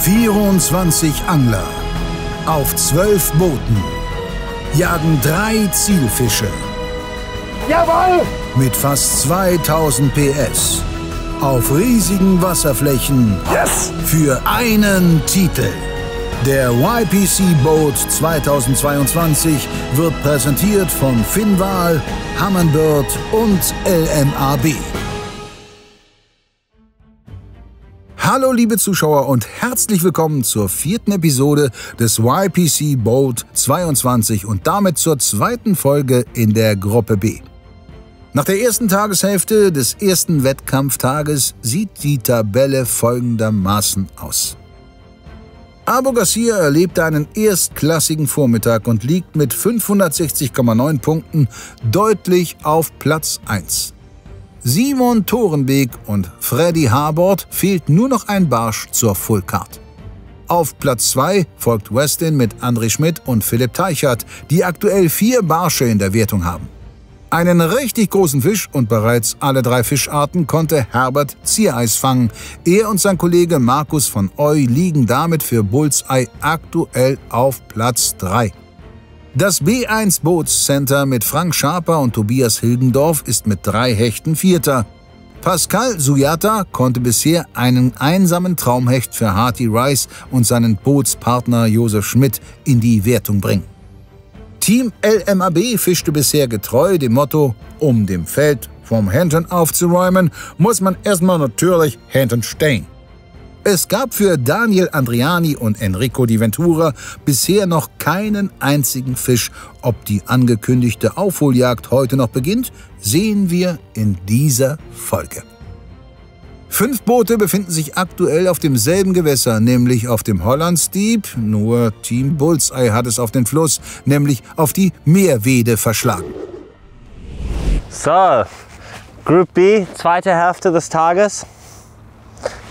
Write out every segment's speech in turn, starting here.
24 Angler auf 12 Booten jagen drei Zielfische. Jawohl! Mit fast 2000 PS auf riesigen Wasserflächen yes. für einen Titel. Der YPC Boat 2022 wird präsentiert von Finval, Hammonbird und LMAB. Hallo liebe Zuschauer und herzlich willkommen zur vierten Episode des YPC Boat 22 und damit zur zweiten Folge in der Gruppe B. Nach der ersten Tageshälfte des ersten Wettkampftages sieht die Tabelle folgendermaßen aus. Abu Garcia erlebte einen erstklassigen Vormittag und liegt mit 560,9 Punkten deutlich auf Platz 1. Simon Torenbeek und Freddy Harbord fehlt nur noch ein Barsch zur Full Card. Auf Platz 2 folgt Westin mit André Schmidt und Philipp Teichert, die aktuell vier Barsche in der Wertung haben. Einen richtig großen Fisch und bereits alle drei Fischarten konnte Herbert Ziereis fangen. Er und sein Kollege Markus von Eu liegen damit für Bullseye aktuell auf Platz 3. Das B1 Bootscenter mit Frank Schaper und Tobias Hilgendorf ist mit drei Hechten Vierter. Pascal Suyata konnte bisher einen einsamen Traumhecht für Harty Rice und seinen Bootspartner Josef Schmidt in die Wertung bringen. Team LMAB fischte bisher getreu dem Motto, um dem Feld vom Händen aufzuräumen, muss man erstmal natürlich Händen stehen. Es gab für Daniel Andriani und Enrico Di Ventura bisher noch keinen einzigen Fisch. Ob die angekündigte Aufholjagd heute noch beginnt, sehen wir in dieser Folge. Fünf Boote befinden sich aktuell auf demselben Gewässer, nämlich auf dem Hollands Deep. Nur Team Bullseye hat es auf den Fluss, nämlich auf die Meerwede verschlagen. So, Group B, zweite Hälfte des Tages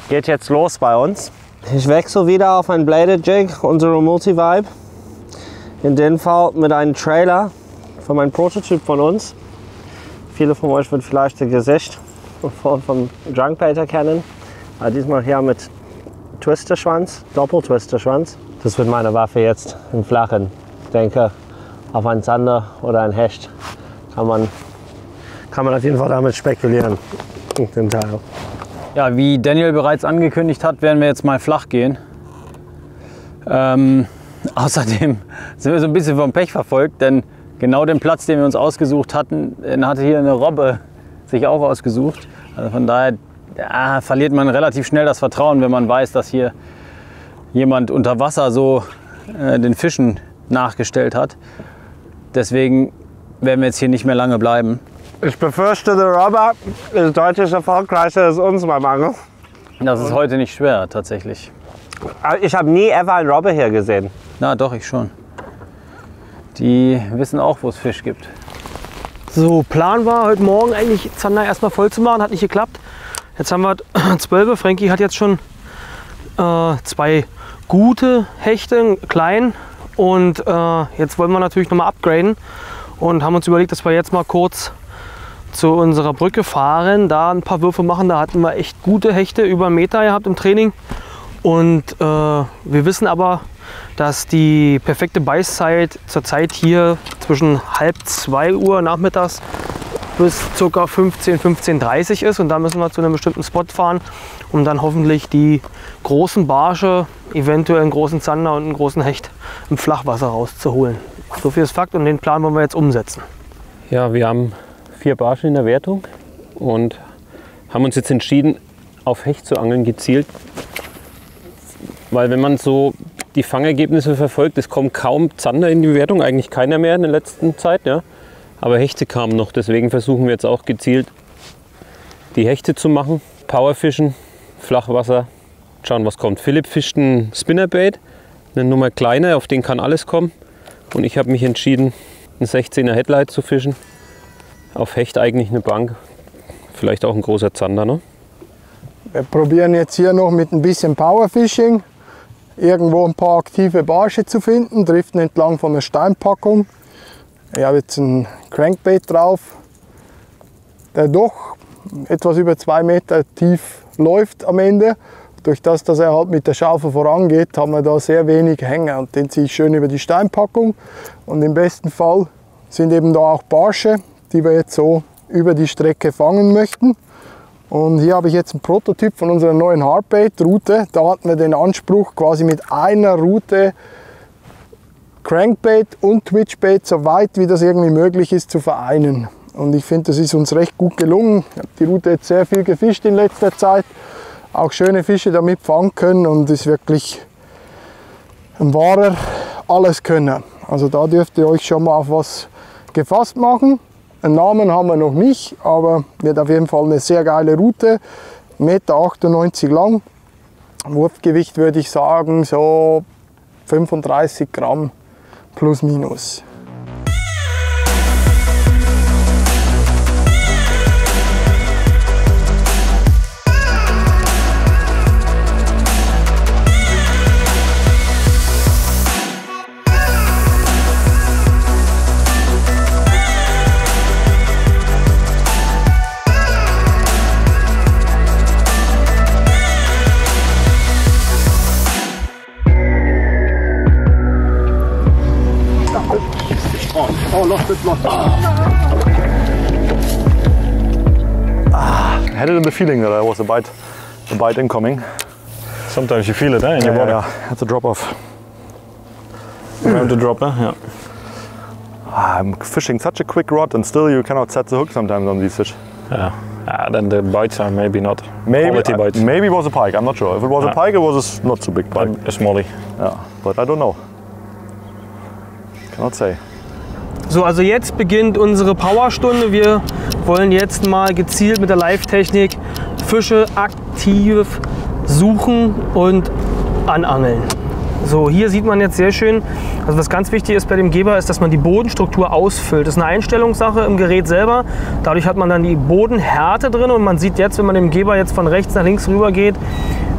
geht jetzt los bei uns. Ich wechsle wieder auf ein Bladed Jig, unsere Multi-Vibe. In dem Fall mit einem Trailer von meinem Prototyp von uns. Viele von euch wird vielleicht das Gesicht vom Drunk Pater kennen. Aber diesmal hier mit Twisterschwanz, Doppel-Twisterschwanz. Das wird meine Waffe jetzt im Flachen. Ich denke, auf einen Zander oder ein Hecht kann man, kann man auf jeden Fall damit spekulieren. Den Teil. Ja, wie Daniel bereits angekündigt hat, werden wir jetzt mal flach gehen. Ähm, außerdem sind wir so ein bisschen vom Pech verfolgt, denn genau den Platz, den wir uns ausgesucht hatten, hatte hier eine Robbe sich auch ausgesucht. Also von daher ja, verliert man relativ schnell das Vertrauen, wenn man weiß, dass hier jemand unter Wasser so äh, den Fischen nachgestellt hat. Deswegen werden wir jetzt hier nicht mehr lange bleiben. Ich befürchte, der Robber ist deutlich erfolgreicher als uns beim Angeln. Das ist heute nicht schwer, tatsächlich. Ich habe nie ever einen Robber hier gesehen. Na doch, ich schon. Die wissen auch, wo es Fisch gibt. So, Plan war heute Morgen eigentlich Zander erstmal voll zu machen, hat nicht geklappt. Jetzt haben wir 12. Frankie hat jetzt schon äh, zwei gute Hechte, klein. Und äh, jetzt wollen wir natürlich nochmal upgraden und haben uns überlegt, dass wir jetzt mal kurz zu unserer Brücke fahren, da ein paar Würfe machen. Da hatten wir echt gute Hechte über einen Meter gehabt im Training. Und äh, wir wissen aber, dass die perfekte Beißzeit zurzeit hier zwischen halb zwei Uhr nachmittags bis ca. 15, 15.30 ist. Und da müssen wir zu einem bestimmten Spot fahren, um dann hoffentlich die großen Barsche, eventuell einen großen Zander und einen großen Hecht im Flachwasser rauszuholen. So viel ist Fakt und den Plan wollen wir jetzt umsetzen. Ja, wir haben vier Barsche in der Wertung und haben uns jetzt entschieden, auf Hecht zu angeln gezielt. Weil wenn man so die Fangergebnisse verfolgt, es kommt kaum Zander in die Wertung, eigentlich keiner mehr in der letzten Zeit. Ja. Aber Hechte kamen noch, deswegen versuchen wir jetzt auch gezielt die Hechte zu machen. Powerfischen, Flachwasser, schauen was kommt. Philipp fischt ein Spinnerbait, eine Nummer kleiner, auf den kann alles kommen. Und ich habe mich entschieden, ein 16er Headlight zu fischen auf Hecht eigentlich eine Bank. Vielleicht auch ein großer Zander. Ne? Wir probieren jetzt hier noch mit ein bisschen Powerfishing irgendwo ein paar aktive Barsche zu finden, driften entlang von einer Steinpackung. Ich habe jetzt ein Crankbait drauf, der doch etwas über zwei Meter tief läuft am Ende. durch das, dass er halt mit der Schaufel vorangeht, haben wir da sehr wenig Hänger und den ziehe ich schön über die Steinpackung und im besten Fall sind eben da auch Barsche, die wir jetzt so über die Strecke fangen möchten. Und hier habe ich jetzt einen Prototyp von unserer neuen Hardbait-Route. Da hatten wir den Anspruch, quasi mit einer Route Crankbait und Twitchbait so weit wie das irgendwie möglich ist zu vereinen. Und ich finde, das ist uns recht gut gelungen. Ich habe die Route jetzt sehr viel gefischt in letzter Zeit, auch schöne Fische damit fangen können und ist wirklich ein wahrer Alleskönner. Also da dürft ihr euch schon mal auf was gefasst machen. Einen Namen haben wir noch nicht, aber wird auf jeden Fall eine sehr geile Route. 1,98 Meter lang. Wurfgewicht würde ich sagen so 35 Gramm plus minus. I had it in the feeling that I was a bite, a bite incoming. Sometimes you feel it eh, in Yeah, your yeah, body. yeah. It's a drop off. Around the dropper, yeah. I'm fishing such a quick rod and still you cannot set the hook sometimes on these fish. Yeah. Ah, then the bites are maybe not Maybe, quality uh, bites. maybe it was a pike, I'm not sure. If it was Yeah. a pike, it was a s- not so big pike. a smallie. Yeah, but I don't know. Cannot say. So, also jetzt beginnt unsere Powerstunde. Wir wollen jetzt mal gezielt mit der Live-Technik Fische aktiv suchen und anangeln. So, hier sieht man jetzt sehr schön, also was ganz wichtig ist bei dem Geber, ist, dass man die Bodenstruktur ausfüllt. Das ist eine Einstellungssache im Gerät selber. Dadurch hat man dann die Bodenhärte drin und man sieht jetzt, wenn man dem Geber jetzt von rechts nach links rüber geht,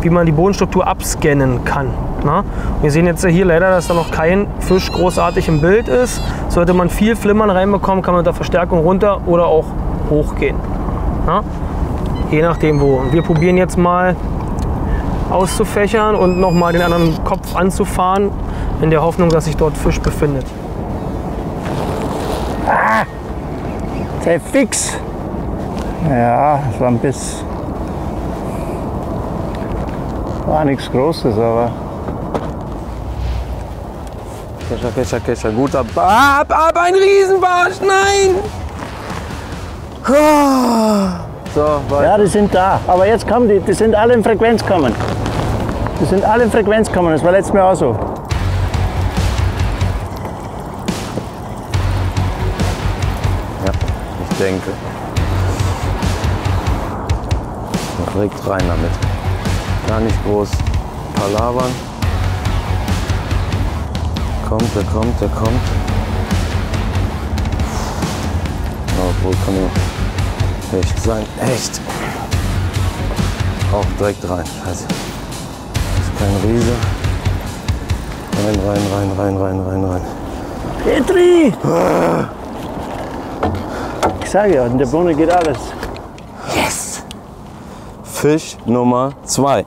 wie man die Bodenstruktur abscannen kann. Na? Wir sehen jetzt hier leider, dass da noch kein Fisch großartig im Bild ist. Sollte man viel Flimmern reinbekommen, kann man mit der Verstärkung runter oder auch hochgehen. Na? Je nachdem wo. Und wir probieren jetzt mal auszufächern und nochmal den anderen Kopf anzufahren, in der Hoffnung, dass sich dort Fisch befindet. Sei fix. Ja, es war ein bisschen. War nichts Großes, aber. Kescher, Kescher, Kescher, guter ba ab, ab, ein Riesenbarsch, nein! Ah. So, weiter. Ja, die sind da. Aber jetzt kommen die, die sind alle in Frequenz kommen. Die sind alle in Frequenz kommen, das war letztes Mal auch so. Ich denke. Noch direkt rein damit. Gar nicht groß palavern. Kommt, der kommt, der kommt. Obwohl kann nur echt sein. Echt. Auch direkt rein. Scheiße. Ist kein Riese. Rein, rein, rein, rein, rein, rein, rein. Petri! Ich sage ja, in der Bohne geht alles. Yes! Fisch Nummer 2.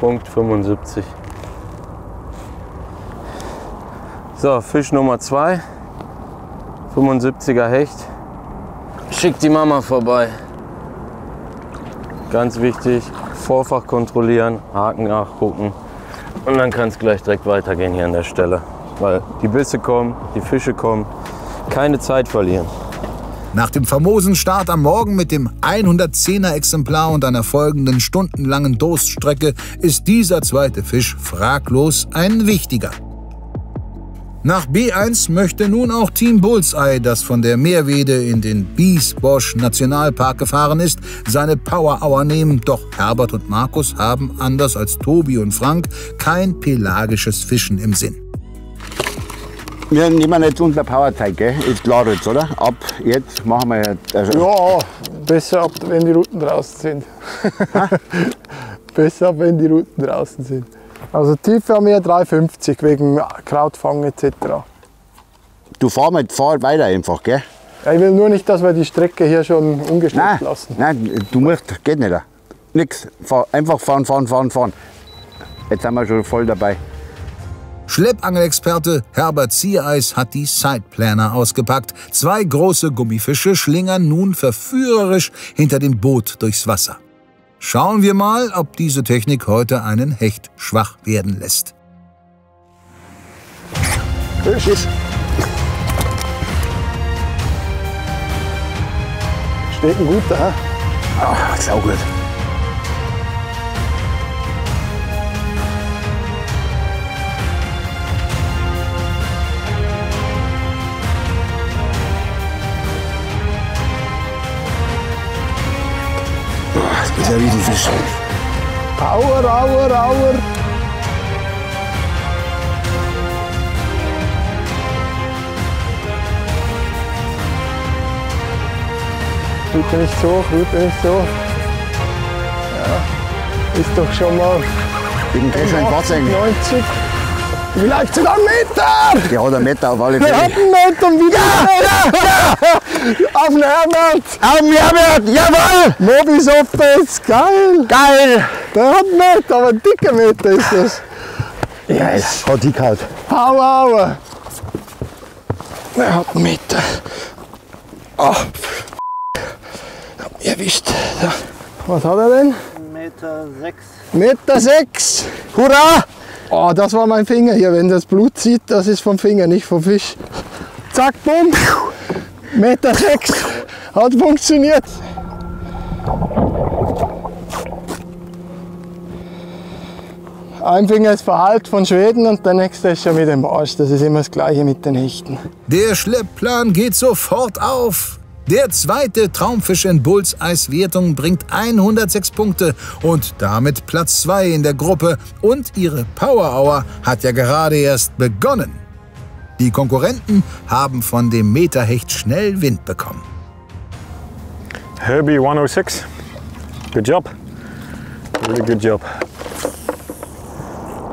Punkt 75. So, Fisch Nummer 2. 75er Hecht. Schickt die Mama vorbei. Ganz wichtig, Vorfach kontrollieren, Haken nachgucken. Und dann kann es gleich direkt weitergehen hier an der Stelle. Weil die Bisse kommen, die Fische kommen. Keine Zeit verlieren. Nach dem famosen Start am Morgen mit dem 110er Exemplar und einer folgenden stundenlangen Durststrecke ist dieser zweite Fisch fraglos ein wichtiger. Nach B1 möchte nun auch Team Bullseye, das von der Meerwede in den Biesbosch Nationalpark gefahren ist, seine Power Hour nehmen. Doch Herbert und Markus haben, anders als Tobi und Frank, kein pelagisches Fischen im Sinn. Wir nehmen jetzt unser Powerteig, gell? Ist klar jetzt, oder? Ab jetzt machen wir. Also, Ja, besser ab, wenn die Routen draußen sind. besser ab, wenn die Routen draußen sind. Also Tiefe haben wir 3,50 wegen Krautfang etc. Du fahr mal fahr weiter einfach, gell? Ja, Ich will nur nicht, dass wir die Strecke hier schon umgestellt Nein, lassen. nein, du musst, geht nicht. Nix. Fahr, einfach fahren, fahren, fahren, fahren. Jetzt sind wir schon voll dabei. Schleppangelexperte Herbert Ziereis hat die Sideplaner ausgepackt. Zwei große Gummifische schlingern nun verführerisch hinter dem Boot durchs Wasser. Schauen wir mal, ob diese Technik heute einen Hecht schwach werden lässt. Schiss. Steht ein guter, hä? Ah, sau gut. Das ist ein Riesenfisch. Auer, auer, auer. Bitte nicht so, bitte nicht so. Ja, ist doch schon mal Gegen Kescher in Fahrzeug. 90, vielleicht sogar einen Meter! Der hat einen Meter auf alle Der hat Fälle. einen Meter und wieder Auf den Herbert! Auf den Herbert, jawohl! Mobisoft ist geil! Geil! Der hat einen Meter, aber ein dicker Meter ist das. Ja, es hat die gehauen. Hau, hau! Er hat einen Meter. Ah. Erwischt. Was hat er denn? Meter sechs. Meter sechs. Hurra! Oh, das war mein Finger hier. Wenn das Blut sieht, das ist vom Finger, nicht vom Fisch. Zack, bumm. Meter sechs. Hat funktioniert. Ein Finger ist verheilt von Schweden und der nächste ist schon mit dem Arsch. Das ist immer das Gleiche mit den Hechten. Der Schleppplan geht sofort auf. Der zweite Traumfisch in Bulls Eiswertung bringt 106 Punkte und damit Platz 2 in der Gruppe. Und ihre Power Hour hat ja gerade erst begonnen. Die Konkurrenten haben von dem Meterhecht schnell Wind bekommen. Herbie 106. Good job. Really good job.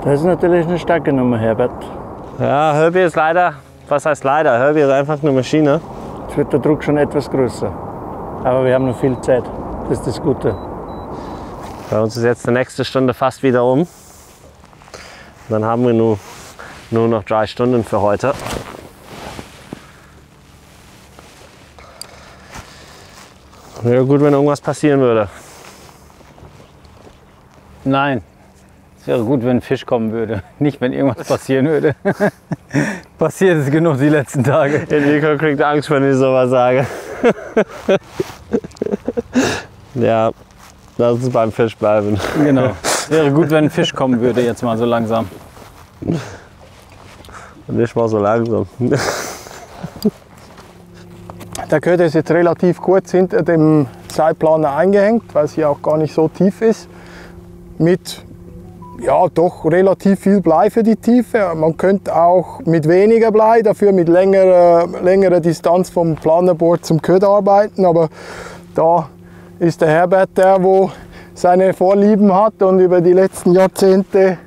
Das ist natürlich eine starke Nummer, Herbert. Ja, Herbie ist leider, was heißt leider? Herbie ist einfach eine Maschine. Jetzt wird der Druck schon etwas größer. Aber wir haben noch viel Zeit. Das ist das Gute. Bei uns ist jetzt die nächste Stunde fast wieder um. Dann haben wir nur, nur noch drei Stunden für heute. Wäre gut, wenn irgendwas passieren würde. Nein. Es wäre gut, wenn ein Fisch kommen würde. Nicht, wenn irgendwas passieren würde. Passiert ist genug die letzten Tage. Der Nico kriegt Angst, wenn ich sowas sage. ja, lass uns beim Fisch bleiben. Genau. Es wäre gut, wenn ein Fisch kommen würde, jetzt mal so langsam. Nicht mal so langsam. Der Köder ist jetzt relativ kurz hinter dem Seilplaner eingehängt, weil es hier auch gar nicht so tief ist. Mit ja, doch relativ viel Blei für die Tiefe. Man könnte auch mit weniger Blei, dafür mit längerer, längerer Distanz vom Planerboard zum Köder arbeiten. Aber da ist der Herbert der, wo seine Vorlieben hat und über die letzten Jahrzehnte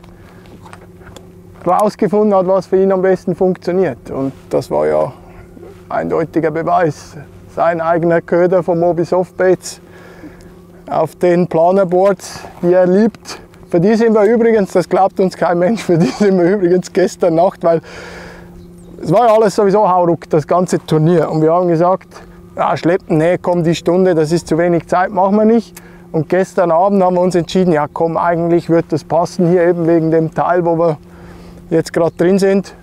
rausgefunden hat, was für ihn am besten funktioniert. Und das war ja eindeutiger Beweis. Sein eigener Köder vom Mobi Softbaits auf den Planerboards, die er liebt. Für die sind wir übrigens, das glaubt uns kein Mensch, für die sind wir übrigens gestern Nacht, weil es war ja alles sowieso Hauruck, das ganze Turnier. Und wir haben gesagt, ja, schleppen, nee, komm, die Stunde, das ist zu wenig Zeit, machen wir nicht. Und gestern Abend haben wir uns entschieden, ja komm, eigentlich wird das passen hier eben wegen dem Teil, wo wir jetzt gerade drin sind.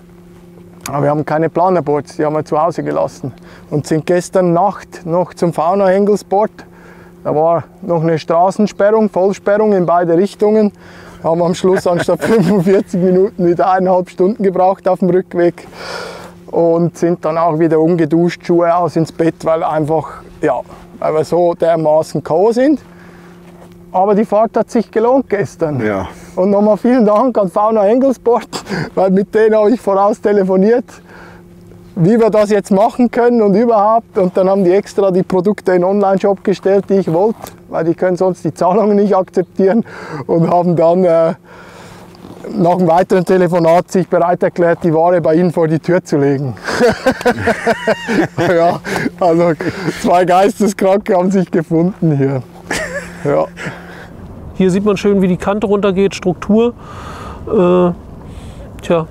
Aber wir haben keine Planerboards, die haben wir zu Hause gelassen. Und sind gestern Nacht noch zum Fauna Hengelsport. Da war noch eine Straßensperrung, Vollsperrung in beide Richtungen. Haben am Schluss anstatt 45 Minuten wieder eineinhalb Stunden gebraucht auf dem Rückweg. Und sind dann auch wieder umgeduscht, Schuhe aus ins Bett, weil einfach, ja, weil wir so dermaßen K.O. sind. Aber die Fahrt hat sich gelohnt gestern. Ja. Und nochmal vielen Dank an Fauna Engelsport, weil mit denen habe ich voraus telefoniert, wie wir das jetzt machen können und überhaupt. Und dann haben die extra die Produkte in den Online-Shop gestellt, die ich wollte, weil die können sonst die Zahlungen nicht akzeptieren und haben dann äh, nach einem weiteren Telefonat sich bereit erklärt, die Ware bei ihnen vor die Tür zu legen. ja, Also zwei Geisteskranke haben sich gefunden hier. Ja. Hier sieht man schön, wie die Kante runtergeht, Struktur. Äh, tja,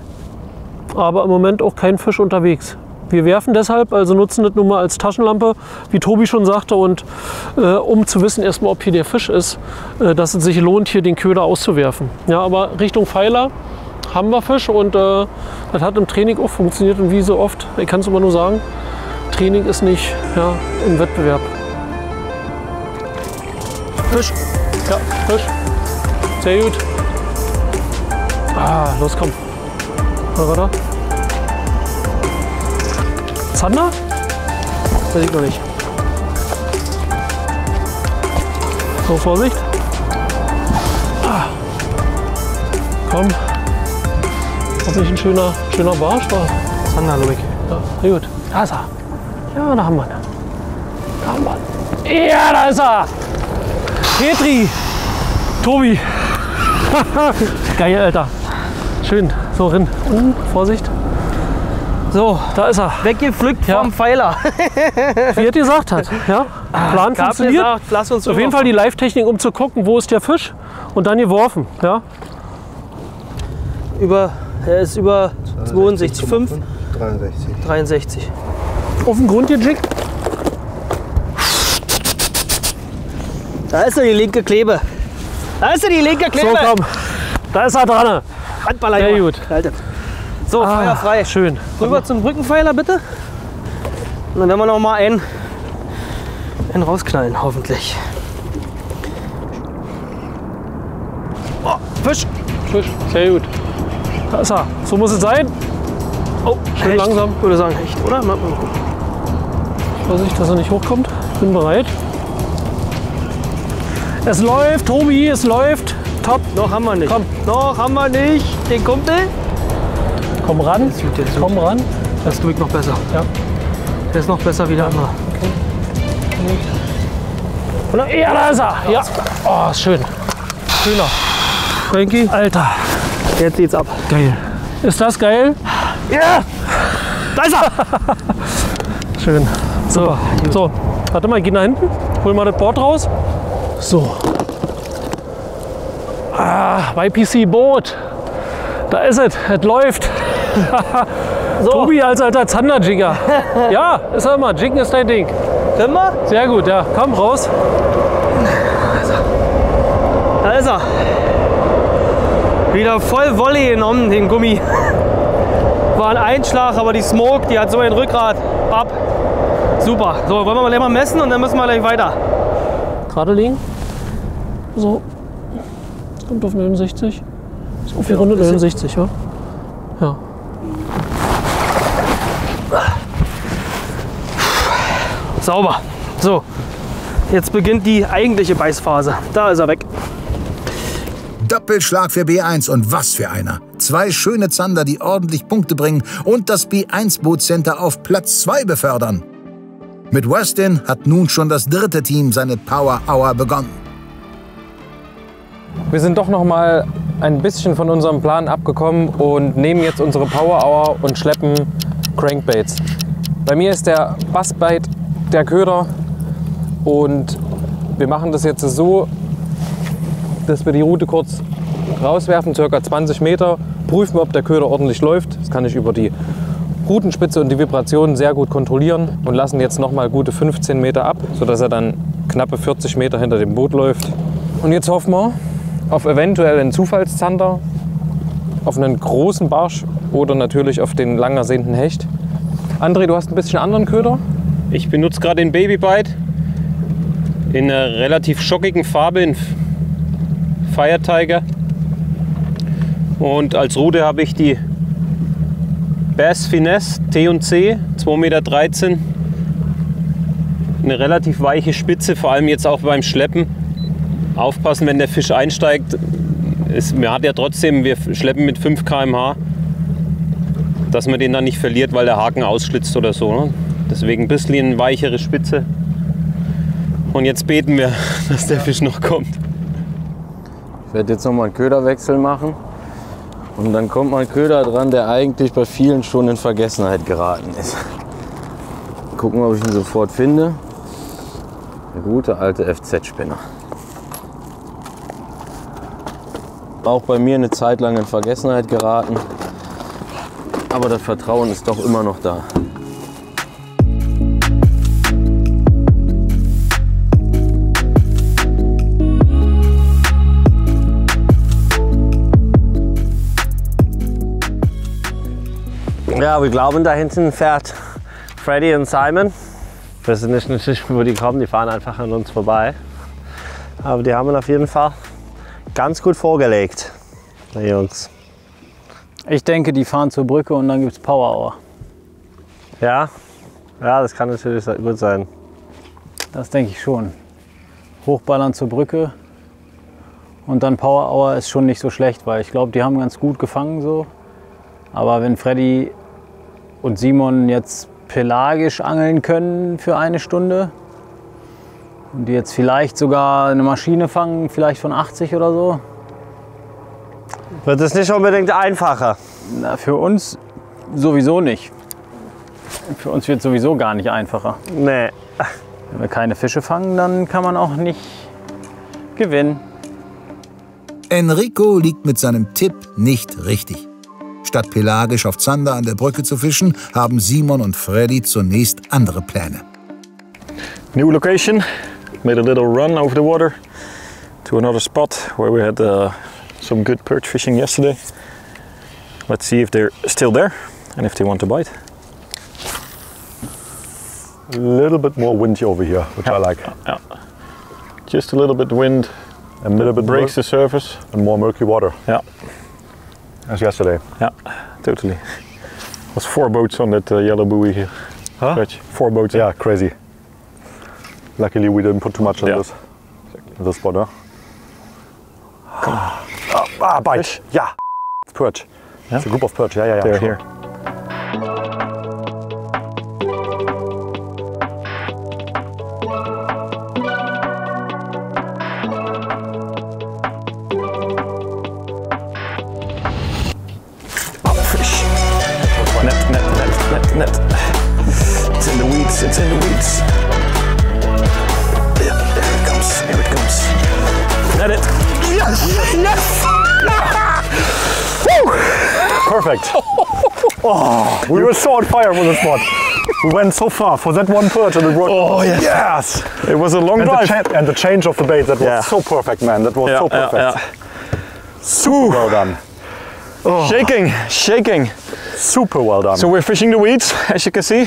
aber im Moment auch kein Fisch unterwegs. Wir werfen deshalb, also nutzen das nun mal als Taschenlampe, wie Tobi schon sagte, und äh, um zu wissen erstmal, ob hier der Fisch ist, äh, dass es sich lohnt, hier den Köder auszuwerfen. Ja, aber Richtung Pfeiler haben wir Fisch und äh, das hat im Training auch funktioniert und wie so oft, ich kann es immer nur sagen, Training ist nicht ja, im Wettbewerb. Fisch. Ja, Fisch. Sehr gut. Ah, los, komm. Weiter. Zander? Weiß ich noch nicht. So, Vorsicht. Ah. Komm. Hoffentlich ein schöner, schöner Barsch war. Zander, glaube ich. Ja, sehr gut. Da ist er. Ja, da haben wir ihn. Da haben wir ihn. Ja, da ist er. Petri. Tobi. Geil, Alter. Schön. So, rin. Uh, Vorsicht. So, da ist er. Weggepflückt Ja. vom Pfeiler. Wie er gesagt hat. Ja? Plan Gab funktioniert. gesagt, lass uns Auf jeden Fall die Live-Technik, um zu gucken, wo ist der Fisch und dann geworfen. Ja? über, er ist über 62, 5, 63. 63. Auf den Grund gejickt. Da ist er, die linke Klebe. Da ist er, die linke So, Klebe. komm. Da ist er dran. Handballer, Sehr gut. Haltet. So. Ah, Schön. Rüber zum Brückenpfeiler bitte. Und dann werden wir noch mal einen, einen rausknallen, hoffentlich. Oh, Fisch. Fisch. Sehr gut. Da ist er. So muss es sein. Oh, schön Hecht. langsam. Ich würde sagen Hecht, oder? Mal, mal gucken. Vorsicht, dass er nicht hochkommt. Bin bereit. Es läuft, Tobi, es läuft. Top. Noch haben wir nicht. Komm. Noch haben wir nicht. Den Kumpel. Komm ran. gut, der ist Komm ran. Das ich noch besser. Ja. Der ist noch besser wie der andere. Und dann, ja, da ist er. Ja. Oh, schön. Schöner. Frankie, Alter. jetzt geht's ab. Geil. Ist das geil? Ja! Da ist er! Schön. So, so. Warte mal, geh nach hinten. Hol mal das Board raus. So. Ah, YPC Boot. Da ist es. Es läuft. Tobi als alter Zanderjigger. ja, ist er immer. Jiggen ist dein Ding. Können wir? Sehr gut, ja. Komm raus. Da ist er. Wieder voll Volley genommen, den Gummi. War ein Einschlag, aber die Smoke, die hat so ein Rückgrat. Ab. Super. So, wollen wir mal gleich mal messen und dann müssen wir gleich weiter. Gerade liegen. So. Kommt auf 69. Ist auf die Runde 69, ja? Ja. Sauber. So. Jetzt beginnt die eigentliche Beißphase. Da ist er weg. Doppelschlag für B1 und was für einer. Zwei schöne Zander, die ordentlich Punkte bringen und das B1 Boot Center auf Platz 2 befördern. Mit Westin hat nun schon das dritte Team seine Power Hour begonnen. Wir sind doch noch mal ein bisschen von unserem Plan abgekommen und nehmen jetzt unsere Power Hour und schleppen Crankbaits. Bei mir ist der Bassbait der Köder und wir machen das jetzt so, dass wir die Route kurz rauswerfen, circa 20 Meter, prüfen, ob der Köder ordentlich läuft. Das kann ich über die Rutenspitze und die Vibrationen sehr gut kontrollieren und lassen jetzt noch mal gute 15 Meter ab, sodass er dann knappe 40 Meter hinter dem Boot läuft. Und jetzt hoffen wir auf eventuell einen Zufallszander, auf einen großen Barsch oder natürlich auf den lang ersehnten Hecht. André, du hast ein bisschen anderen Köder. Ich benutze gerade den Babybite in einer relativ schockigen Farbe, in Fire Tiger. Und als Rute habe ich die Bass Finesse T&C 2,13 Meter. Eine relativ weiche Spitze, vor allem jetzt auch beim Schleppen. Aufpassen, wenn der Fisch einsteigt. Es, man hat ja trotzdem, wir schleppen mit 5 km/h, dass man den dann nicht verliert, weil der Haken ausschlitzt oder so. Ne? Deswegen ein bisschen weichere Spitze. Und jetzt beten wir, dass der Fisch noch kommt. Ich werde jetzt noch mal einen Köderwechsel machen. Und dann kommt mal ein Köder dran, der eigentlich bei vielen schon in Vergessenheit geraten ist. gucken, ob ich ihn sofort finde. Der gute alte FZ-Spinner. Auch bei mir eine Zeit lang in Vergessenheit geraten. Aber das Vertrauen ist doch immer noch da. Ja, wir glauben, da hinten fährt Freddy und Simon. Wir wissen nicht natürlich, wo die kommen, die fahren einfach an uns vorbei. Aber die haben auf jeden Fall ganz gut vorgelegt, die Jungs. Ich denke, die fahren zur Brücke und dann gibt es Power Hour. Ja? Ja, das kann natürlich gut sein. Das denke ich schon. Hochballern zur Brücke und dann Power Hour ist schon nicht so schlecht, weil ich glaube, die haben ganz gut gefangen so. Aber wenn Freddy und Simon jetzt pelagisch angeln können für eine Stunde und die jetzt vielleicht sogar eine Maschine fangen, vielleicht von 80 oder so, Wird es nicht unbedingt einfacher. na, für uns sowieso nicht. Für uns wird es sowieso gar nicht einfacher. Nee. Wenn wir keine Fische fangen, dann kann man auch nicht gewinnen. Enrico liegt mit seinem Tipp nicht richtig. Statt pelagisch auf Zander an der Brücke zu fischen, haben Simon und Freddy zunächst andere Pläne. New location. Made a little run over the water to another spot where we had uh, some good perch fishing yesterday. Let's see if they're still there and if they want to bite. A little bit more windy over here, which I like. Yeah. Just a little bit wind A little bit breaks the surface. and more murky water Yeah, as yesterday. yeah, totally. Was four boats on that uh, yellow buoy here. Huh? Stretch. Four boats. Yeah, crazy. Luckily, we didn't put too much on Yeah. this. This spot, huh? Ah, ah, bite. Yeah. It's perch. It's a group of perch. Yeah, yeah, yeah. They're sure. here. Oh. Net, net, net, net, net. It's in the weeds, it's in the weeds. Yes! Perfect. Oh, we were so on fire with the spot. We went so far for that one perch and it brought. Oh, yes. Yes. It was a long And the, drive. cha- and the change of the bait, that was Yeah. so perfect, man. That was Yeah, so perfect. yeah. Super well done. Shaking, shaking. Super well done. So we're fishing the weeds, as you can see.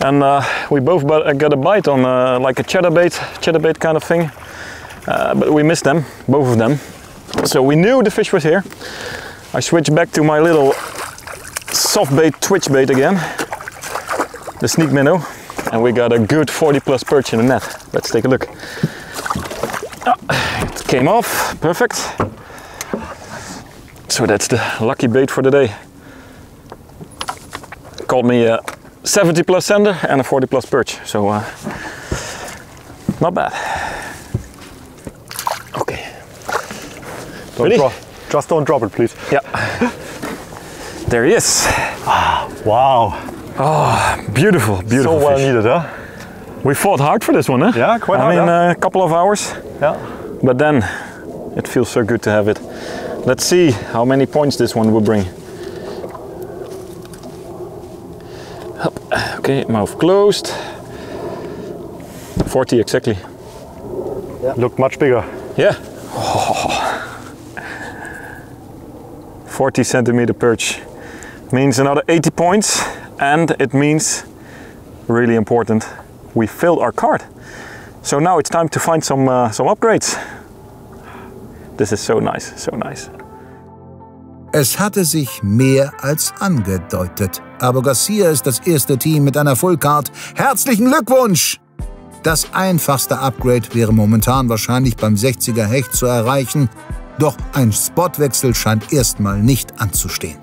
And uh, we both got a bite on uh, like a chatterbait, chatterbait kind of thing. Uh, but we missed them, both of them. So we knew the fish was here. I switched back to my little soft bait twitch bait again, the sneak minnow, and we got a good 40 plus perch in the net. Let's take a look. Ah, it came off, perfect. So that's the lucky bait for the day. Called me a 70 plus sender and a 40 plus perch, so uh, not bad. Don't Ready? drop- just don't drop it, please. Yeah. there he is. Ah, Wow. Oh, Beautiful, beautiful. so well fish. needed, huh? We fought hard for this one, huh? Yeah, quite I hard, mean, yeah. uh, a couple of hours, Yeah. but then it feels so good to have it. Let's see how many points this one will bring. Hup. Okay, mouth closed. 40 exactly. Yeah. Looked much bigger. Yeah. 40 centimeter perch means another 80 points, and it means really important. We filled our card. So now it's time to find some uh, some upgrades. This is so nice, so nice. Es hatte sich mehr als angedeutet. Aber Garcia ist das erste Team mit einer Fullcard. Herzlichen Glückwunsch! Das einfachste Upgrade wäre momentan wahrscheinlich beim 60er Hecht zu erreichen. Doch ein Spotwechsel scheint erstmal nicht anzustehen.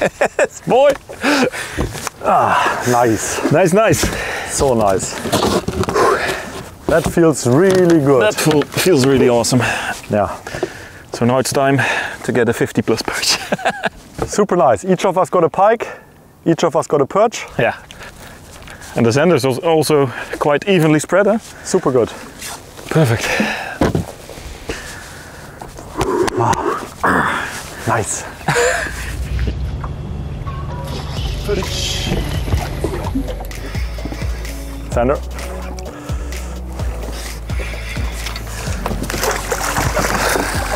Boy, Nice. nice, nice. So nice. That feels really good. That feel- feels really awesome. yeah. So now it's time to get a 50 plus perch. Super nice. Each of us got a pike, each of us got a perch. Yeah. And the sand is also quite evenly spread. Huh? Super good. Perfect. Nice. Sander.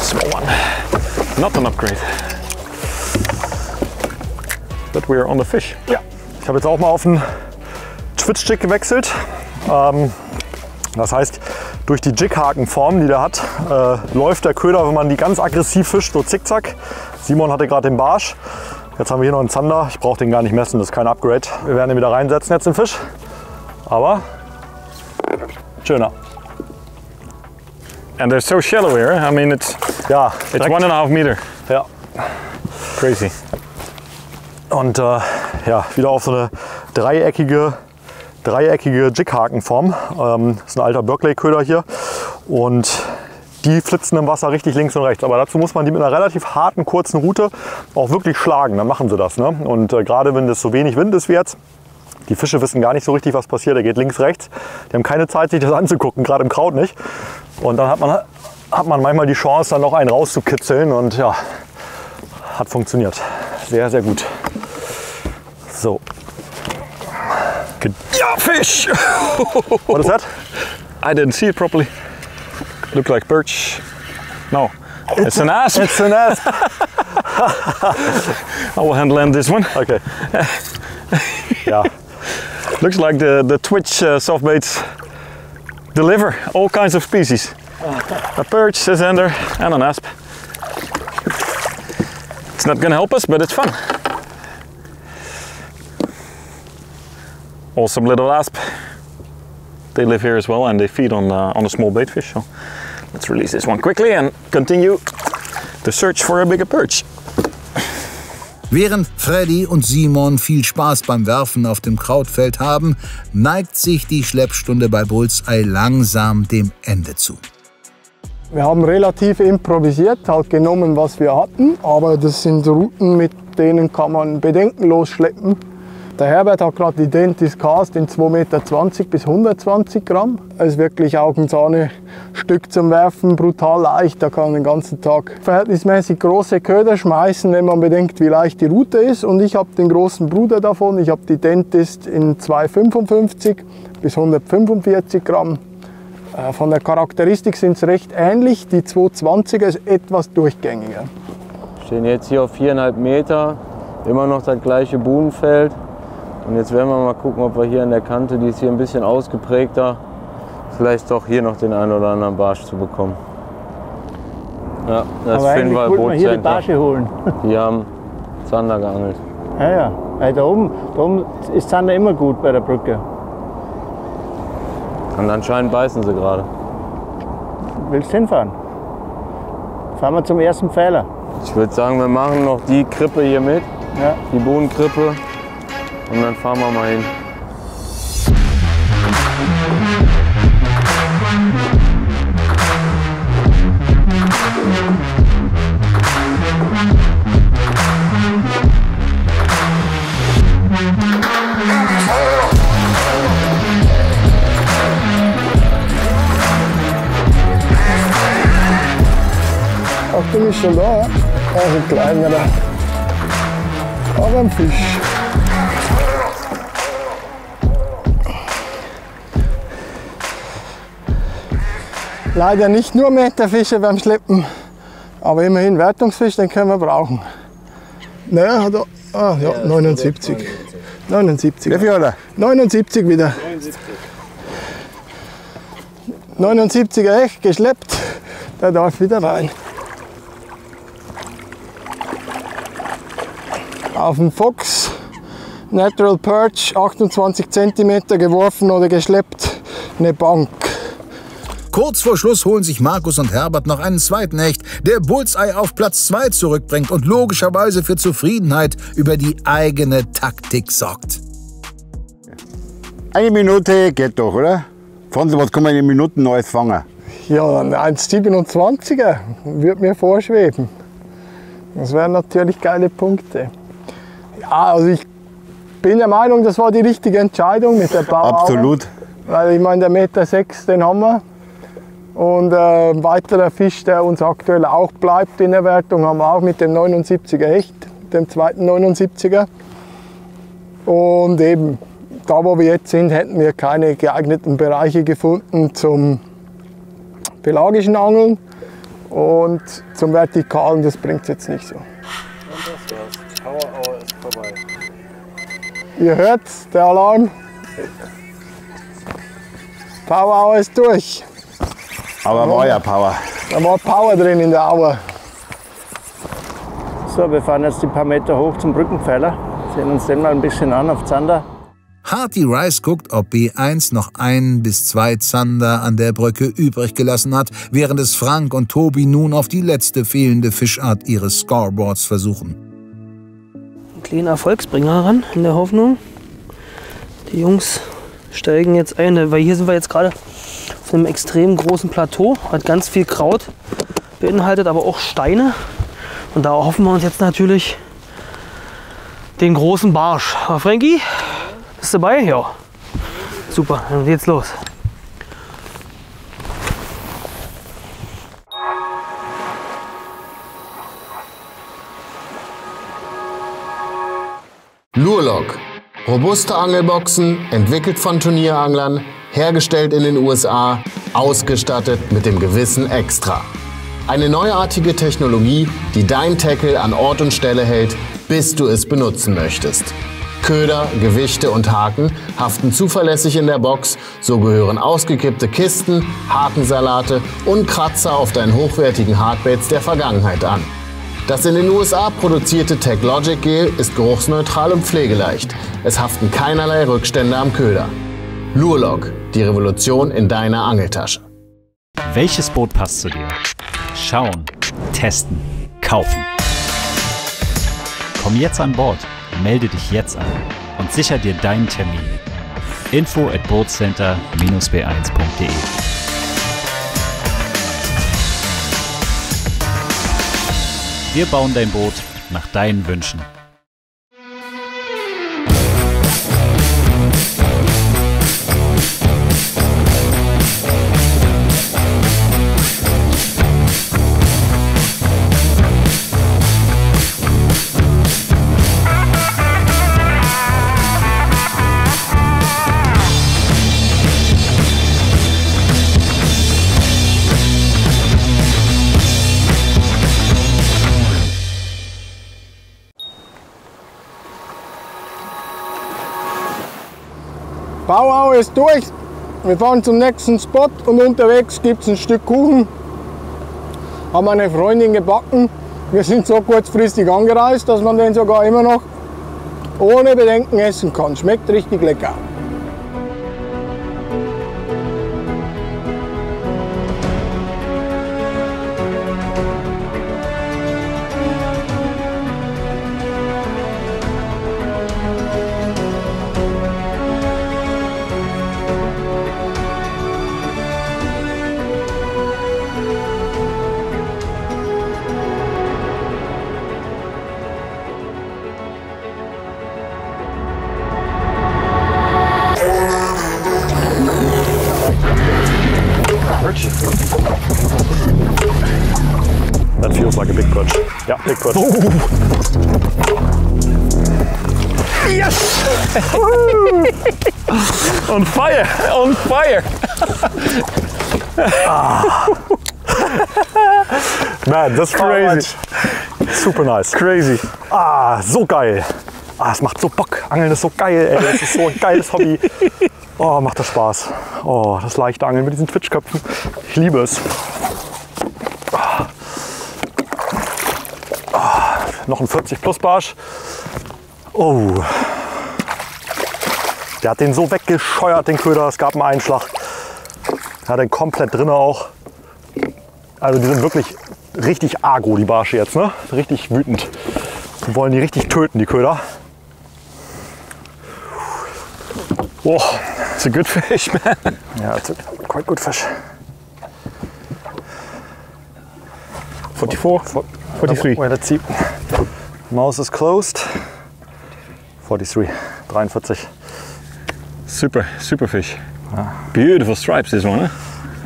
Small one. Not an upgrade. But we're on the fish. Ja, ich habe jetzt auch mal auf einen Twitch-Jig gewechselt. Ähm, das heißt, durch die Jighakenform, die der hat, äh, läuft der Köder, wenn man die ganz aggressiv fischt, so zickzack. Simon hatte gerade den Barsch. Jetzt haben wir hier noch einen Zander. Ich brauche den gar nicht messen, das ist kein Upgrade. Wir werden ihn wieder reinsetzen jetzt den Fisch. Aber schöner. And they're so shallow here. I mean, it's Ja, it's direkt- one and a half meter. Ja. Crazy. Und äh, ja, wieder auf so eine dreieckige, dreieckige Jighakenform. Ähm, das ist ein alter Berkeley-Köder hier. Und die flitzen im Wasser richtig links und rechts. Aber dazu muss man die mit einer relativ harten, kurzen Route auch wirklich schlagen. Dann machen sie das. Ne? Und äh, gerade wenn das so wenig Wind ist wie jetzt, die Fische wissen gar nicht so richtig, was passiert. Der geht links, rechts. Die haben keine Zeit, sich das anzugucken, gerade im Kraut nicht. Und dann hat man, hat man manchmal die Chance, dann noch einen rauszukitzeln. Und ja, hat funktioniert. Sehr, sehr gut. So. Good. Yeah, fish! What is that? I didn't see it properly. Looked like perch. No, it's, an asp. It's an asp. I will hand land this one. Okay. yeah. Looks like the, the Twitch uh, soft baits deliver all kinds of species. A perch, a zander, and an asp. It's not gonna help us, but it's fun. Awesome little asp. They live here as well and they feed on, uh, on a small bait fish. So let's release this one quickly and continue the search for a bigger perch. Während Freddy und Simon viel Spaß beim Werfen auf dem Krautfeld haben, neigt sich die Schleppstunde bei Bullseye langsam dem Ende zu. Wir haben relativ improvisiert, halt genommen, was wir hatten, aber das sind Routen, mit denen kann man bedenkenlos schleppen. Der Herbert hat gerade die Dentis Cast in 2,20 Meter bis 120 Gramm. Es ist wirklich Augenzahne-Stück zum Werfen, brutal leicht. Da kann man den ganzen Tag verhältnismäßig große Köder schmeißen, wenn man bedenkt, wie leicht die Route ist. Und ich habe den großen Bruder davon. Ich habe die Dentist in 2,55 bis 145 Gramm. Äh, Von der Charakteristik sind es recht ähnlich. Die 220er ist etwas durchgängiger. stehen jetzt hier auf viereinhalb Meter, immer noch das gleiche Buhnenfeld. Und jetzt werden wir mal gucken, ob wir hier an der Kante, die ist hier ein bisschen ausgeprägter, vielleicht doch hier noch den einen oder anderen Barsch zu bekommen. Ja, das Aber finden wir wir hier die. Barsche holen. Die haben Zander geangelt. Ja, ja. Weil Da oben, da oben ist Zander immer gut bei der Brücke. Und anscheinend beißen sie gerade. Willst du hinfahren? Fahren wir zum ersten Pfeiler. Ich würde sagen, wir machen noch die Krippe hier mit, Ja. die Bohnenkrippe. Und dann fahren wir mal hin. Achtung, ist schon da. Also ein kleinerer. Aber ein Fisch. Leider nicht nur Meterfische beim Schleppen, aber immerhin Wertungsfisch, den können wir brauchen. Naja, hat er, ah, ja, 79. 79. Wie viel hat er? 79 wieder. 79er echt geschleppt. Der darf wieder rein. Auf den Fox Natural Perch 28 cm geworfen oder geschleppt. Eine Bank. Kurz vor Schluss holen sich Markus und Herbert noch einen zweiten Hecht, der Bullseye auf Platz 2 zurückbringt und logischerweise für Zufriedenheit über die eigene Taktik sorgt. Eine Minute geht doch, oder? Franz, was kann man in Minuten Neues fangen? Ja, ein 1,27er wird mir vorschweben. Das wären natürlich geile Punkte. Ja, also ich bin der Meinung, das war die richtige Entscheidung mit der Bauaue. Absolut. Weil ich meine, der Meter 6, den haben wir. Und äh, ein weiterer Fisch, der uns aktuell auch bleibt in der Wertung, haben wir auch mit dem 79er Hecht, dem zweiten 79er. Und eben, da wo wir jetzt sind, hätten wir keine geeigneten Bereiche gefunden zum pelagischen Angeln. Und zum Vertikalen, das bringt es jetzt nicht so. Power Hour ist vorbei. Ihr hört, der Alarm. Power Hour ist durch. Aber war ja Power. Da war Power drin in der Auer. So, wir fahren jetzt die paar Meter hoch zum Brückenpfeiler. Sehen uns den mal ein bisschen an auf Zander. Harty Rice guckt, ob B1 noch ein bis zwei Zander an der Brücke übrig gelassen hat, während es Frank und Tobi nun auf die letzte fehlende Fischart ihres Scoreboards versuchen. Ein kleiner Erfolgsbringer ran, in der Hoffnung. Die Jungs steigen jetzt ein, weil hier sind wir jetzt gerade einem extrem großen Plateau, hat ganz viel Kraut beinhaltet, aber auch Steine. Und da hoffen wir uns jetzt natürlich den großen Barsch. Frankie, bist du dabei? Ja. Super, dann geht's los. Lurlock. Robuste Angelboxen, entwickelt von Turnieranglern, hergestellt in den USA, ausgestattet mit dem gewissen Extra. Eine neuartige Technologie, die dein Tackle an Ort und Stelle hält, bis du es benutzen möchtest. Köder, Gewichte und Haken haften zuverlässig in der Box, so gehören ausgekippte Kisten, Hakensalate und Kratzer auf deinen hochwertigen Hardbaits der Vergangenheit an. Das in den USA produzierte TechLogic Gel ist geruchsneutral und pflegeleicht. Es haften keinerlei Rückstände am Köder. Lurlock, die Revolution in deiner Angeltasche. Welches Boot passt zu dir? Schauen, testen, kaufen. Komm jetzt an Bord, melde dich jetzt an und sicher dir deinen Termin. Info at boatcenter-b1.de Wir bauen dein Boot nach deinen Wünschen. Bauau ist durch. Wir fahren zum nächsten Spot und unterwegs gibt es ein Stück Kuchen. Haben eine Freundin gebacken. Wir sind so kurzfristig angereist, dass man den sogar immer noch ohne Bedenken essen kann. Schmeckt richtig lecker. Man, that's crazy. Super nice. Crazy. Ah, so geil. Ah, es macht so Bock. Angeln ist so geil, ey. Das ist so ein geiles Hobby. Oh, macht das Spaß. Oh, das leichte Angeln mit diesen Twitchköpfen. Ich liebe es. Ah. Ah, noch ein 40 plus Barsch. Oh. Der hat den so weggescheuert, den Köder. Es gab einen Einschlag. Er hat den komplett drin auch. Also die sind wirklich richtig agro, die Barsche jetzt. Ne? Richtig wütend. Die wollen die richtig töten, die Köder. Oh, it's a good fish, man. Ja, it's a quite good fish. 44? 43. Well, let's see. Mouse is closed. 43, 43. Super, super fish. Beautiful stripes, this one, huh?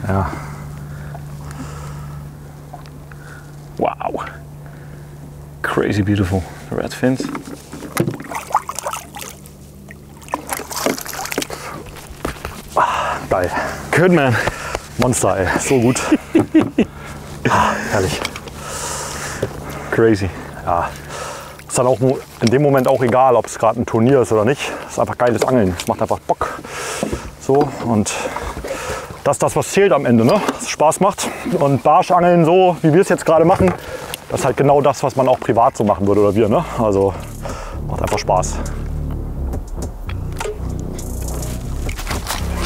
Ja. Wow. Crazy beautiful red fins. Geil. Good man. Monster, ey. So gut. ah, herrlich. Crazy. Ja. Ist dann auch in dem Moment auch egal, ob es gerade ein Turnier ist oder nicht. Ist einfach geiles Angeln. Es macht einfach Bock. So und das ist das, was zählt am Ende, ne? Dass es Spaß macht. Und Barschangeln so, wie wir es jetzt gerade machen, das ist halt genau das, was man auch privat so machen würde oder wir, ne? Also macht einfach Spaß.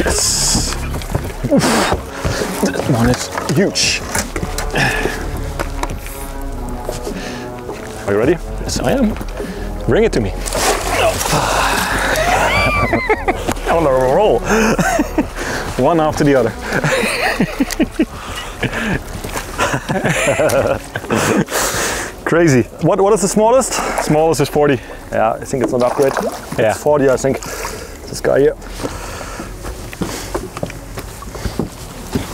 Yes. Oof. That one is huge. Are you ready? Yes, I am. Bring it to me. On a roll. One after the other. Crazy. What, what is the smallest? Smallest is 40. Yeah, I think it's not upgrade. Yeah. It's 40, I think. This guy here.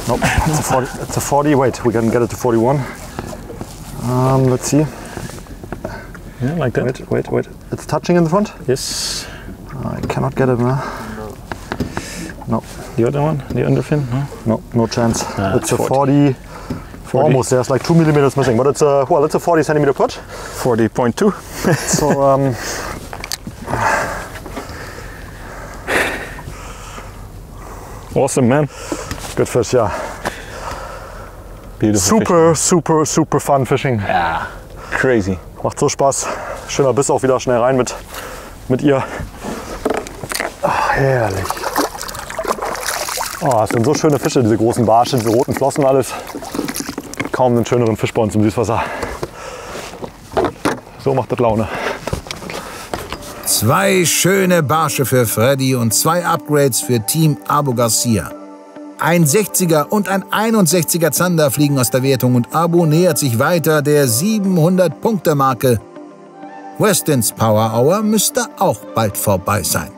Nope, it's a 40. It's a 40. Wait, we can get it to 41. Um, let's see. Yeah, like that. Wait, wait, wait. It's touching in the front? Yes. I cannot get it, man. No. The other one, the underfin? No. No, no chance. Ah, it's a 40. 40. Almost. There's like two millimeters missing, but it's a well, it's a 40 centimeter perch. 40.2. So um, awesome, man. Good fish, yeah. Beautiful super, super, super fun fishing. Ja. Crazy. Macht so Spaß. Schöner Biss auch wieder schnell rein mit, mit ihr. Ach, herrlich. Oh, es sind so schöne Fische, diese großen Barsche, diese roten Flossen, alles. Kaum einen schöneren Fisch bei uns im Süßwasser. So macht das Laune. Zwei schöne Barsche für Freddy und zwei Upgrades für Team Abu Garcia. Ein 60er und ein 61er Zander fliegen aus der Wertung und Abu nähert sich weiter der 700-Punkte-Marke. Westins Power Hour müsste auch bald vorbei sein.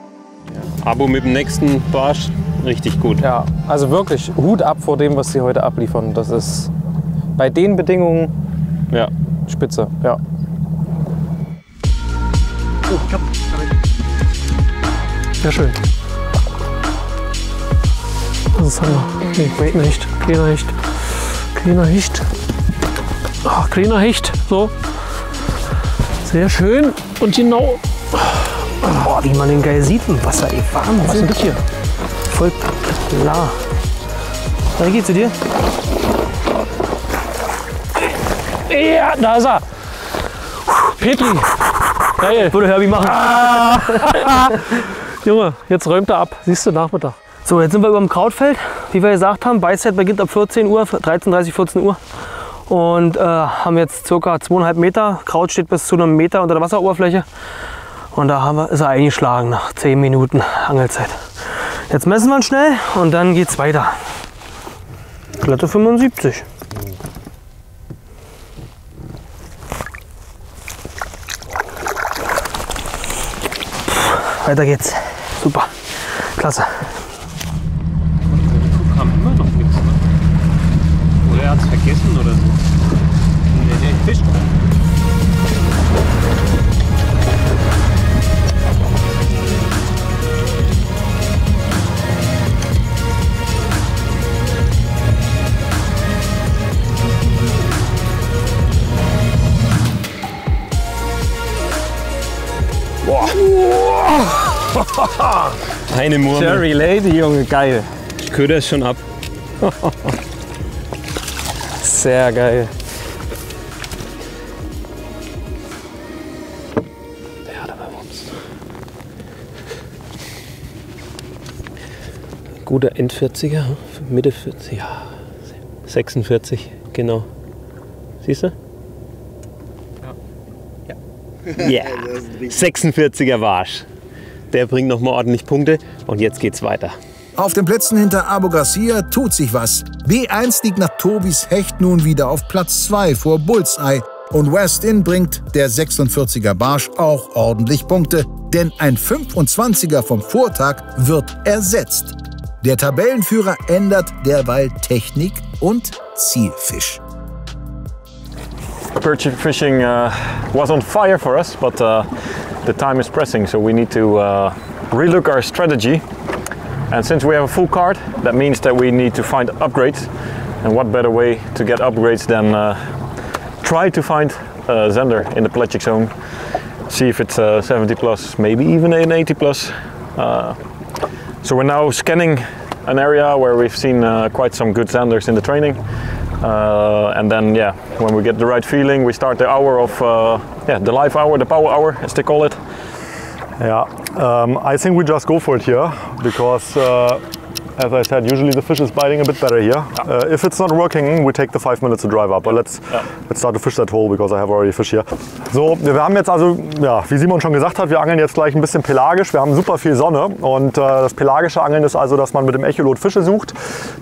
Abo mit dem nächsten Barsch, richtig gut. Ja, also wirklich Hut ab vor dem, was sie heute abliefern. Das ist bei den Bedingungen ja. spitze. Ja. Ja, schön. Das ist Hammer. Nee, kleiner Hecht. Kleiner Hecht. Kleiner Hecht. Ach, kleiner Hecht. So. Sehr schön. Und genau. Boah, wie man den geil sieht im Wasser. Ey, Wahnsinn. Was ist denn das hier? Voll klar. Wie geht's dir? Ja, da ist er. Petri. Geil. Würde Herbie machen. Junge, jetzt räumt er ab. Siehst du, Nachmittag. So, jetzt sind wir über dem Krautfeld. Wie wir gesagt haben, Beißzeit beginnt ab 14 Uhr, 13.30 14 Uhr. Und äh, haben jetzt circa 2,5 Meter. Kraut steht bis zu einem Meter unter der Wasseroberfläche. Und da haben wir, ist er eingeschlagen nach 10 Minuten Angelzeit. Jetzt messen wir schnell und dann geht's weiter. Glatte 75. Weiter geht's. Super. Klasse. Kam immer noch nichts, ne? Oder er hat es vergessen oder so. Nee, nee, Fisch. Eine Murmel. Cherry Lady, Junge, geil. Ich köder es schon ab. Sehr geil. Der hat aber Wumms. Guter End-40er, Mitte 40, ja. 46, genau. Siehst du? Ja. Ja. 46er Warsch. Der bringt noch mal ordentlich Punkte und jetzt geht's weiter. Auf den Plätzen hinter Abu Garcia tut sich was. B1 liegt nach Tobis Hecht nun wieder auf Platz 2 vor Bullseye. Und Westin bringt der 46er Barsch auch ordentlich Punkte, denn ein 25er vom Vortag wird ersetzt. Der Tabellenführer ändert derweil Technik und Zielfisch. Perch fishing uh, was on fire for us, but uh, the time is pressing, so we need to uh, relook our strategy. And since we have a full card, that means that we need to find upgrades. And what better way to get upgrades than uh, try to find a Zender in the pelagic zone, see if it's uh, 70 plus, maybe even an 80 plus. Uh, so we're now scanning an area where we've seen uh, quite some good Zenders in the training. Uh, and then, yeah, when we get the right feeling, we start the hour of, uh, yeah, the live hour, the power hour, as they call it. Yeah, um, I think we just go for it here because uh, as I said, usually the fish is biting a bit better here. Uh, if it's not working, we take the five minutes to drive up. But let's, let's start to fish that hole because I have already fish here. So, wir haben jetzt also, ja, wie Simon schon gesagt hat, wir angeln jetzt gleich ein bisschen pelagisch. Wir haben super viel Sonne und äh, das pelagische Angeln ist also, dass man mit dem Echolot Fische sucht.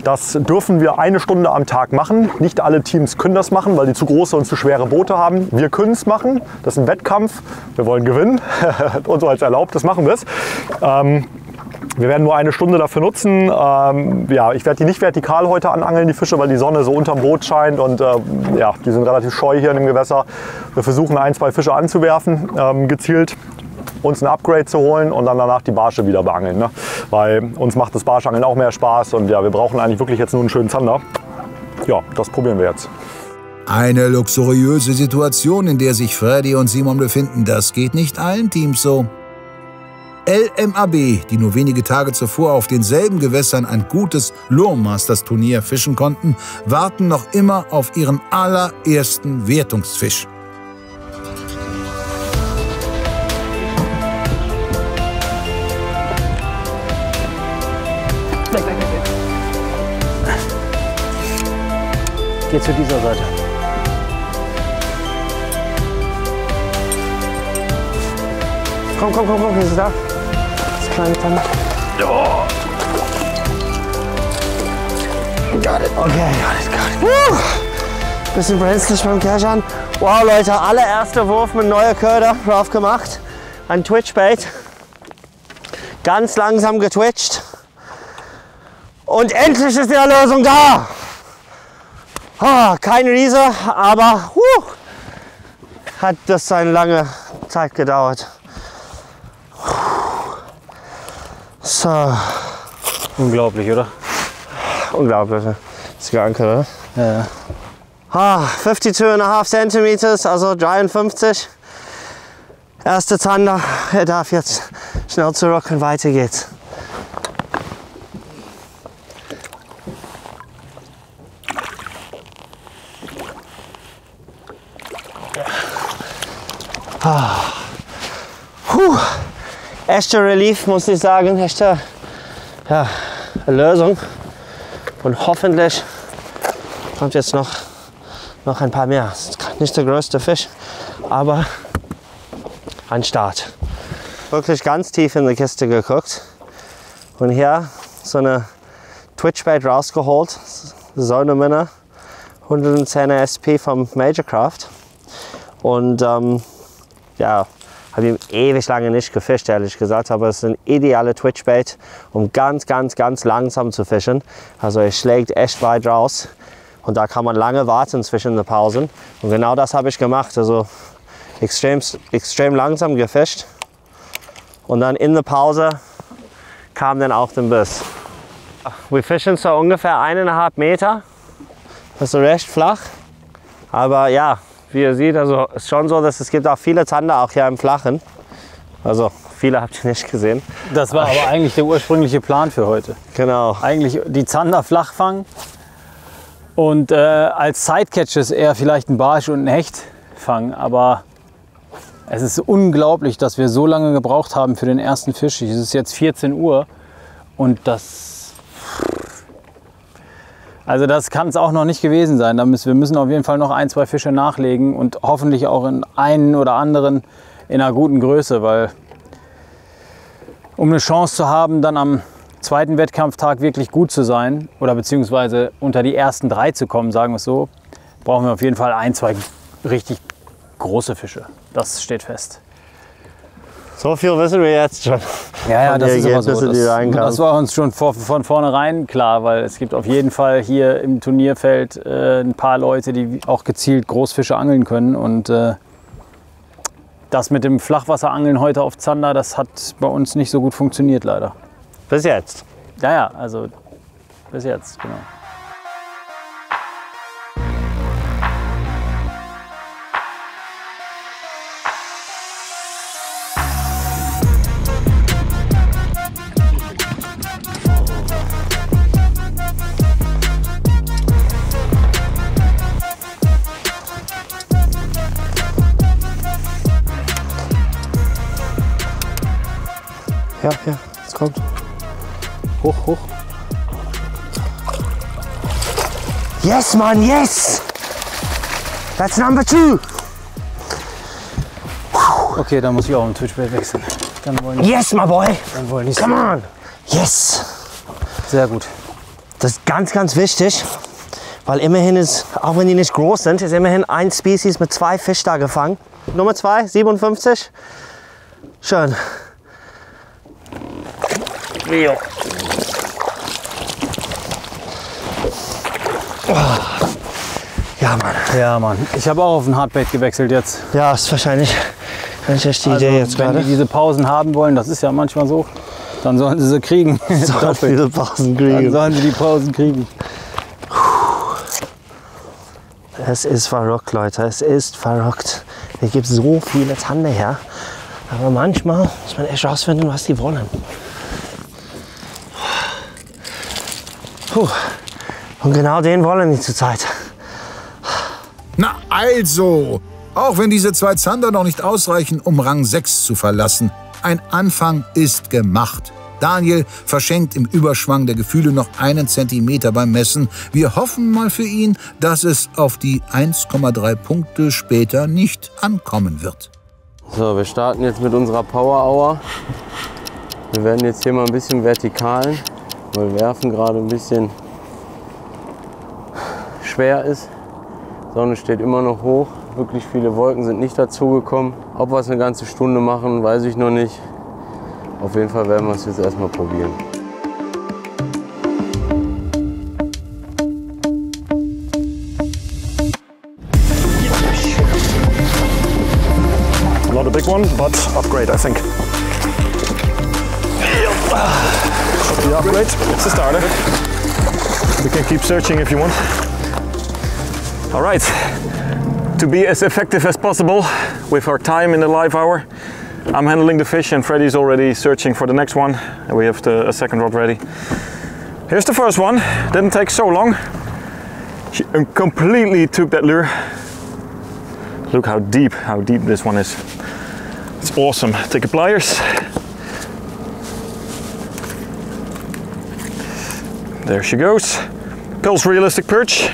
Das dürfen wir eine Stunde am Tag machen. Nicht alle Teams können das machen, weil die zu große und zu schwere Boote haben. Wir können es machen. Das ist ein Wettkampf. Wir wollen gewinnen. und so als erlaubt, das machen wir es. Ähm, wir werden nur eine Stunde dafür nutzen. Ähm, ja, ich werde die nicht vertikal heute anangeln, die Fische, weil die Sonne so unterm Boot scheint und äh, ja, die sind relativ scheu hier in dem Gewässer. Wir versuchen ein, zwei Fische anzuwerfen, ähm, gezielt uns ein Upgrade zu holen und dann danach die Barsche wieder beangeln. Ne? Weil uns macht das Barschangeln auch mehr Spaß und ja, wir brauchen eigentlich wirklich jetzt nur einen schönen Zander. Ja, das probieren wir jetzt. Eine luxuriöse Situation, in der sich Freddy und Simon befinden, das geht nicht allen Teams so. LMAB, die nur wenige Tage zuvor auf denselben Gewässern ein gutes Lure-Masters-Turnier fischen konnten, warten noch immer auf ihren allerersten Wertungsfisch. Geh zu dieser Seite. Komm, komm, komm, komm, ist da. Tanne. Oh. Got it. Okay, got it, got it. Woo. Bisschen brenzlig beim Kerschan. Wow, Leute, allererster Wurf mit neuer Köder drauf gemacht. Ein Twitchbait. Ganz langsam getwitcht. Und endlich ist die Erlösung da. Ah, kein Riese, aber huh, hat das eine lange Zeit gedauert. So. Unglaublich, oder? Unglaublich. Ist geankert, oder? Ja. Ah, 52,5 Zentimeters, also 53. Erste Zander. Er darf jetzt schnell zurück und weiter geht's. Ah. Puh. Echter Relief, muss ich sagen. Echte ja, Lösung. Und hoffentlich kommt jetzt noch, noch ein paar mehr. Nicht der größte Fisch, aber ein Start. Wirklich ganz tief in die Kiste geguckt. Und hier so eine Twitchbait rausgeholt. Sonneminne. 110er SP vom Majorcraft. Und ähm, ja, habe ihn ewig lange nicht gefischt, ehrlich gesagt, aber es ist ein ideale Twitchbait, um ganz, ganz, ganz langsam zu fischen. Also er schlägt echt weit raus und da kann man lange warten zwischen den Pausen. Und genau das habe ich gemacht, also extrem, extrem langsam gefischt und dann in der Pause kam dann auch der Biss. Wir fischen so ungefähr eineinhalb Meter, das ist recht flach, aber ja, wie ihr seht, also ist schon so, dass es gibt auch viele Zander auch hier im Flachen. Also viele habt ihr nicht gesehen. Das war aber eigentlich der ursprüngliche Plan für heute. Genau. Eigentlich die Zander flach fangen und äh, als Sidecatches eher vielleicht ein Barsch und ein Hecht fangen. Aber es ist unglaublich, dass wir so lange gebraucht haben für den ersten Fisch. Es ist jetzt 14 Uhr und das also das kann es auch noch nicht gewesen sein. Wir müssen auf jeden Fall noch ein, zwei Fische nachlegen und hoffentlich auch in einen oder anderen in einer guten Größe, weil um eine Chance zu haben, dann am zweiten Wettkampftag wirklich gut zu sein oder beziehungsweise unter die ersten drei zu kommen, sagen wir es so, brauchen wir auf jeden Fall ein, zwei richtig große Fische. Das steht fest. So viel wissen wir jetzt schon. Ja, ja, das ist aber so. Das, das war uns schon vor, von vornherein klar, weil es gibt auf jeden Fall hier im Turnierfeld äh, ein paar Leute, die auch gezielt Großfische angeln können. Und äh, das mit dem Flachwasserangeln heute auf Zander, das hat bei uns nicht so gut funktioniert leider. Bis jetzt. Ja, ja, also bis jetzt, genau. Ja, ja, es kommt. Hoch, hoch. Yes, man, yes! That's number two! Okay, dann muss ich auch im Twitchbait wechseln. Dann wollen die, Yes, my boy! Dann wollen die Come on! Yes! Sehr gut. Das ist ganz, ganz wichtig, weil immerhin ist, auch wenn die nicht groß sind, ist immerhin ein Species mit zwei Fisch da gefangen. Nummer zwei, 57. Schön. Jo. Ja, Mann. Ja, Mann. Ich habe auch auf ein Hardbait gewechselt jetzt. Ja, ist wahrscheinlich wahrscheinlich echt die Idee jetzt wenn gerade. die diese Pausen haben wollen, das ist ja manchmal so, dann sollen sie sie kriegen. Sollen Doppelt. diese Pausen Dann kriegen. sollen sie die Pausen kriegen. Es ist verrückt, Leute. Es ist verrückt. Hier gibt so viele Zander her. Aber manchmal muss man echt rausfinden, was die wollen. Puh. Und genau den wollen die zurzeit. Na also, auch wenn diese zwei Zander noch nicht ausreichen, um Rang 6 zu verlassen, ein Anfang ist gemacht. Daniel verschenkt im Überschwang der Gefühle noch einen Zentimeter beim Messen. Wir hoffen mal für ihn, dass es auf die 1,3 Punkte später nicht ankommen wird. So, wir starten jetzt mit unserer Power Hour. Wir werden jetzt hier mal ein bisschen vertikalen, weil Werfen gerade ein bisschen schwer ist. Sonne steht immer noch hoch, wirklich viele Wolken sind nicht dazugekommen. Ob wir es eine ganze Stunde machen, weiß ich noch nicht. Auf jeden Fall werden wir es jetzt erstmal probieren. Not a big one, but upgrade, I think. Upgrade. It's a starter. We can keep searching if you want. All right, to be as effective as possible with our time in the live hour, I'm handling the fish and Freddy's already searching for the next one. We have the, a second rod ready. Here's the first one. Didn't take so long. She um, completely took that lure. Look how deep, how deep this one is. It's awesome. Take the pliers. There she goes. Pulse realistic perch.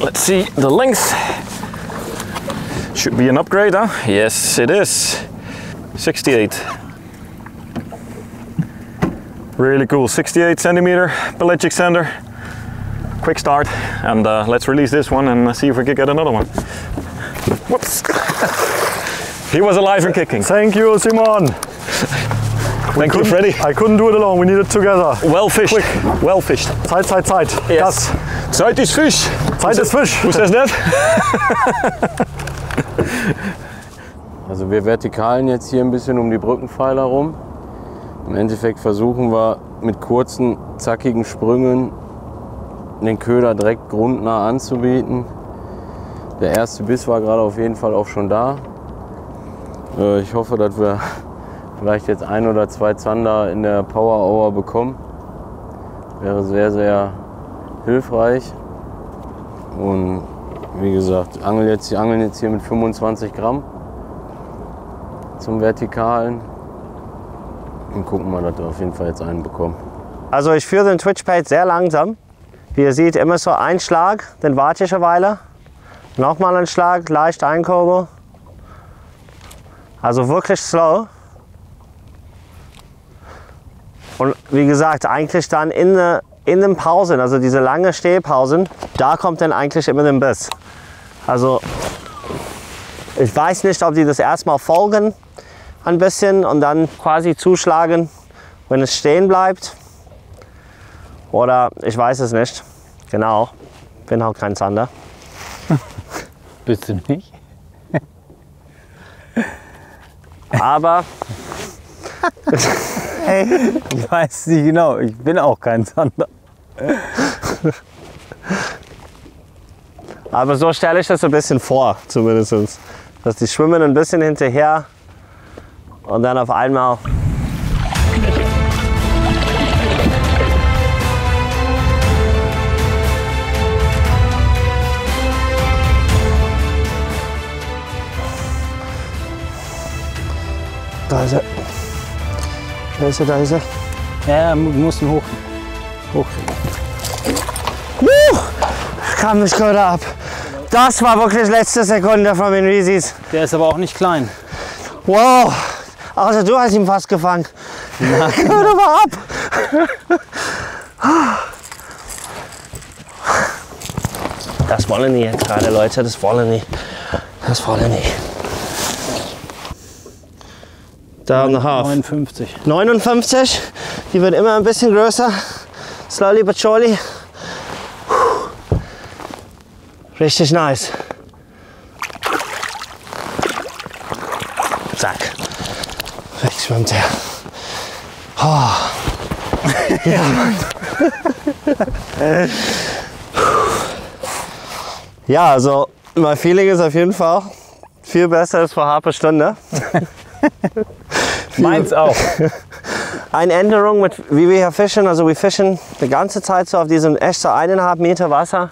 Let's see the length. Should be an upgrade, huh? Yes, it is. 68. Really cool. 68 centimeter pelagic sander. Quick start, and uh, let's release this one and see if we can get another one. Whoops. he was alive and kicking. Thank you, Simon. Thank you, Freddy. I couldn't do it alone. We need it together. Well fished. Quick. Well fished. Zeit, Zeit, Zeit. Yes. Zeit is fish. Zeit ist Fisch. Who says that? Also wir vertikalen jetzt hier ein bisschen um die Brückenpfeiler rum. Im Endeffekt versuchen wir mit kurzen, zackigen Sprüngen den Köder direkt grundnah anzubieten. Der erste Biss war gerade auf jeden Fall auch schon da. Äh, Ich hoffe, dass wir vielleicht jetzt ein oder zwei Zander in der Power Hour bekommen. Wäre sehr, sehr hilfreich. Und wie gesagt, angel jetzt, die angeln jetzt hier mit 25 Gramm zum Vertikalen. Und gucken mal, dass wir auf jeden Fall jetzt einen bekommen. Also ich führe den Twitchbait sehr langsam. Wie ihr seht, immer so ein Schlag, dann warte ich eine Weile. Nochmal ein Schlag, leicht einkurbel. Also wirklich slow. Und wie gesagt, eigentlich dann in, der- in den Pausen, also diese lange Stehpausen, da kommt dann eigentlich immer der Biss. Also ich weiß nicht, ob die das erstmal folgen ein bisschen und dann quasi zuschlagen, wenn es stehen bleibt. Oder ich weiß es nicht. Genau. Bin auch kein Zander. Bist du nicht? Aber Ich weiß nicht genau, ich bin auch kein Zander. Aber so stelle ich das ein bisschen vor, zumindest. Dass die schwimmen ein bisschen hinterher und dann auf einmal. Da ist er. Da ist er, da ist er. Ja, du musst ihn hoch. hoch. Uh, kam nicht gerade ab. Das war wirklich letzte Sekunde von den Riesis. Der ist aber auch nicht klein. Wow. Also du hast ihn fast gefangen. Na, Hör doch mal ab. Das wollen die jetzt gerade, Leute. Das wollen die. Das wollen die. Da und half. 59. 59. Die wird immer ein bisschen größer. Slowly but surely. Richtig nice. Zack. Weg schwimmt er. Oh. Ja, Mann. ja, also mein Feeling ist auf jeden Fall viel besser als vor halber Stunde. Meins auch. Eine Änderung mit wie wir hier fischen, also wir fischen die ganze Zeit so auf diesem echt so eineinhalb Meter Wasser.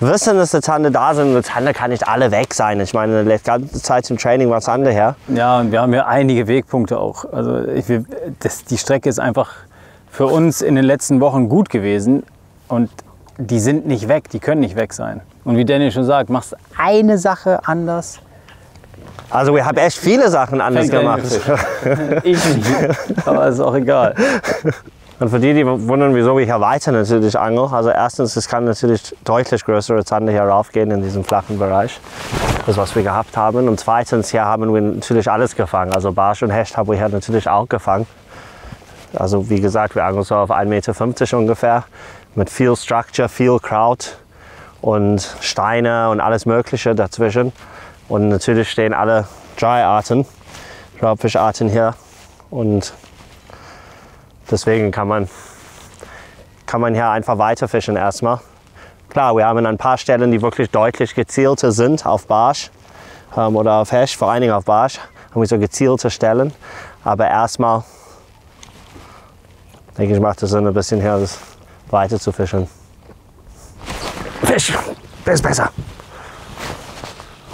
Wissen, dass die Zander da sind. Die Zander kann nicht alle weg sein. Ich meine, die ganze Zeit zum Training war Zander her. Ja, und wir haben ja einige Wegpunkte auch. Also ich, das, die Strecke ist einfach für uns in den letzten Wochen gut gewesen und die sind nicht weg, die können nicht weg sein. Und wie Danny schon sagt, machst eine Sache anders. Also wir haben echt viele Sachen anders gemacht. ich nicht, aber ist auch egal. Und für die, die wundern, wieso ich hier weiter natürlich angel, also erstens, es kann natürlich deutlich größere Zander hier raufgehen in diesem flachen Bereich, das was wir gehabt haben. Und zweitens, hier haben wir natürlich alles gefangen. Also Barsch und Hecht haben wir hier natürlich auch gefangen. Also wie gesagt, wir angeln so auf 1,50 Meter ungefähr, mit viel Structure, viel Kraut und Steine und alles Mögliche dazwischen. Und natürlich stehen alle Dry-Arten, Raubfischarten hier. Und deswegen kann man, kann man hier einfach weiterfischen erstmal. Klar, wir haben ein paar Stellen, die wirklich deutlich gezielter sind auf Barsch ähm, oder auf Hecht, vor allen Dingen auf Barsch, haben wir so gezielte Stellen. Aber erstmal denke ich, macht es Sinn, ein bisschen hier weiter zu fischen. Fisch, ist besser.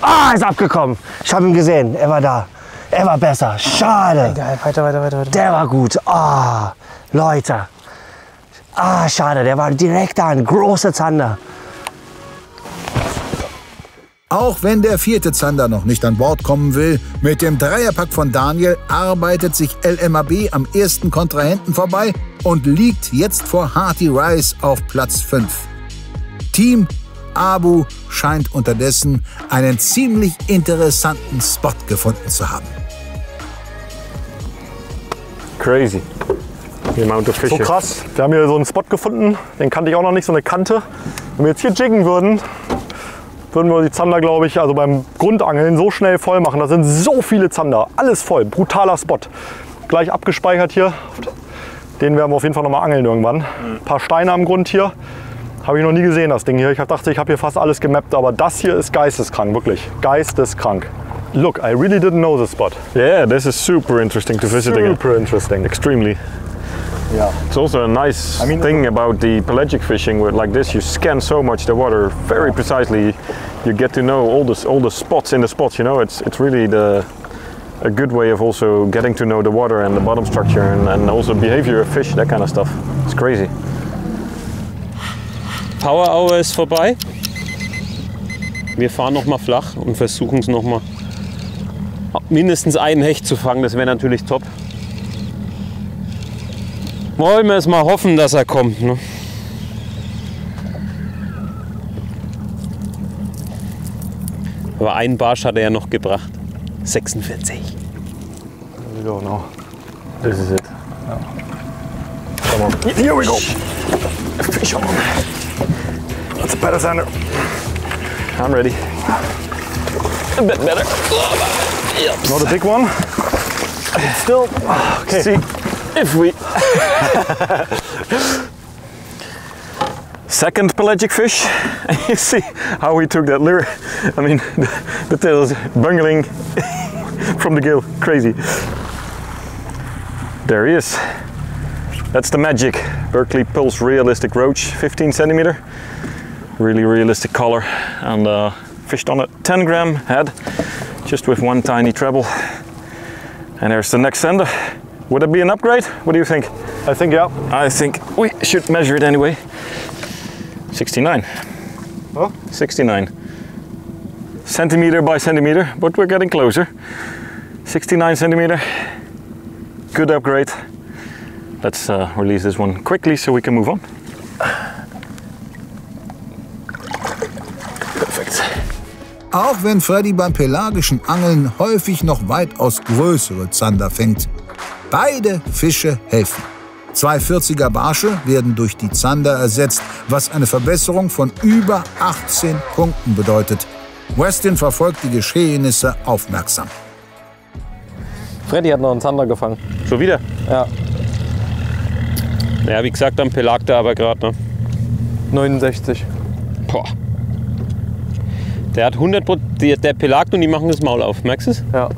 Ah, ist abgekommen. Ich habe ihn gesehen. Er war da. Er war besser. Schade. Egal, weiter, weiter, weiter, weiter. Der war gut. Ah, Leute. Ah, schade. Der war direkt da. Ein großer Zander. Auch wenn der vierte Zander noch nicht an Bord kommen will, mit dem Dreierpack von Daniel arbeitet sich LMAB am ersten Kontrahenten vorbei und liegt jetzt vor Hearty Rice auf Platz 5. Team Abu scheint unterdessen einen ziemlich interessanten Spot gefunden zu haben. Crazy. So krass. Wir haben hier so einen Spot gefunden, den kannte ich auch noch nicht, so eine Kante. Wenn wir jetzt hier jiggen würden, würden wir die Zander, glaube ich, also beim Grundangeln so schnell voll machen. Da sind so viele Zander, alles voll, brutaler Spot. Gleich abgespeichert hier. Den werden wir auf jeden Fall noch mal angeln irgendwann. Ein paar Steine am Grund hier. Habe ich noch nie gesehen, das Ding hier. Ich dachte, ich habe hier fast alles gemappt, aber das hier ist geisteskrank, wirklich. Geisteskrank. Look, I really didn't know this spot. Yeah, this is super interesting to visit again. Super interesting. Extremely. Yeah. It's also a nice I mean- thing about the pelagic fishing with like this. You scan so much the water very precisely. You get to know all the all the spots in the spots. You know, it's it's really the a good way of also getting to know the water and the bottom structure and, and also behavior of fish, that kind of stuff. It's crazy. Power Hour ist vorbei. Wir fahren noch mal flach und versuchen es noch mal mindestens einen Hecht zu fangen. Das wäre natürlich top. Wollen wir es mal hoffen, dass er kommt. Ne? Aber einen Barsch hat er ja noch gebracht. 46. There we go now. This is it. Come on. Here we go. Fish on. That's a better center. I'm ready. A bit better. Not a big one. Still. Okay. See if we. Second pelagic fish. And you see how we took that lure. I mean, the, the tail is bungling from the gill. Crazy. There he is. That's the magic. Berkeley Pulse Realistic Roach, 15 centimeter. Really realistic color. And uh, fished on a 10 gram head, just with one tiny treble. And there's the next sender. Would it be an upgrade? What do you think? I think, yeah. I think we should measure it anyway. 69. Oh? 69. Centimeter by centimeter, but we're getting closer. 69 centimeter. Good upgrade. Let's uh, release this one quickly so we can move on. Perfect. Auch wenn Freddy beim pelagischen Angeln häufig noch weitaus größere Zander fängt. Beide Fische helfen. Zwei 40er Barsche werden durch die Zander ersetzt, was eine Verbesserung von über 18 Punkten bedeutet. Westin verfolgt die Geschehnisse aufmerksam. Freddy hat noch einen Zander gefangen. Schon wieder? Ja. Ja, wie gesagt, am Pelag da aber gerade. Ne? 69. Boah. Der hat 100 Pro der, der Pelag und die machen das Maul auf. Merkst du es? Ja.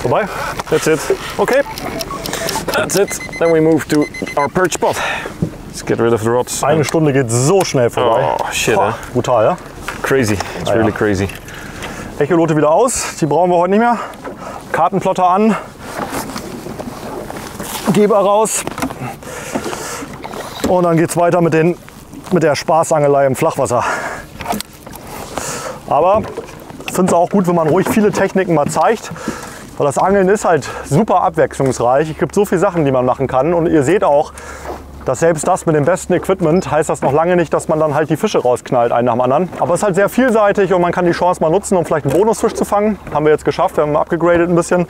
Vorbei? That's it. Okay. That's it. Then we move to our perch spot. Let's get rid of the rods. Eine Stunde geht so schnell vorbei. Oh, shit, Boah, eh? brutal, ja? Crazy. It's Ah, really ja. crazy. Echolote wieder aus. Die brauchen wir heute nicht mehr. Kartenplotter an. Geber raus. Und dann geht's weiter mit, den, mit der Spaßangelei im Flachwasser. Aber ich finde es auch gut, wenn man ruhig viele Techniken mal zeigt. Weil das Angeln ist halt super abwechslungsreich. Es gibt so viele Sachen, die man machen kann. Und ihr seht auch, dass selbst das mit dem besten Equipment heißt das noch lange nicht, dass man dann halt die Fische rausknallt, einen nach dem anderen. Aber es ist halt sehr vielseitig und man kann die Chance mal nutzen, um vielleicht einen Bonusfisch zu fangen. Haben wir jetzt geschafft, wir haben abgegradet ein bisschen.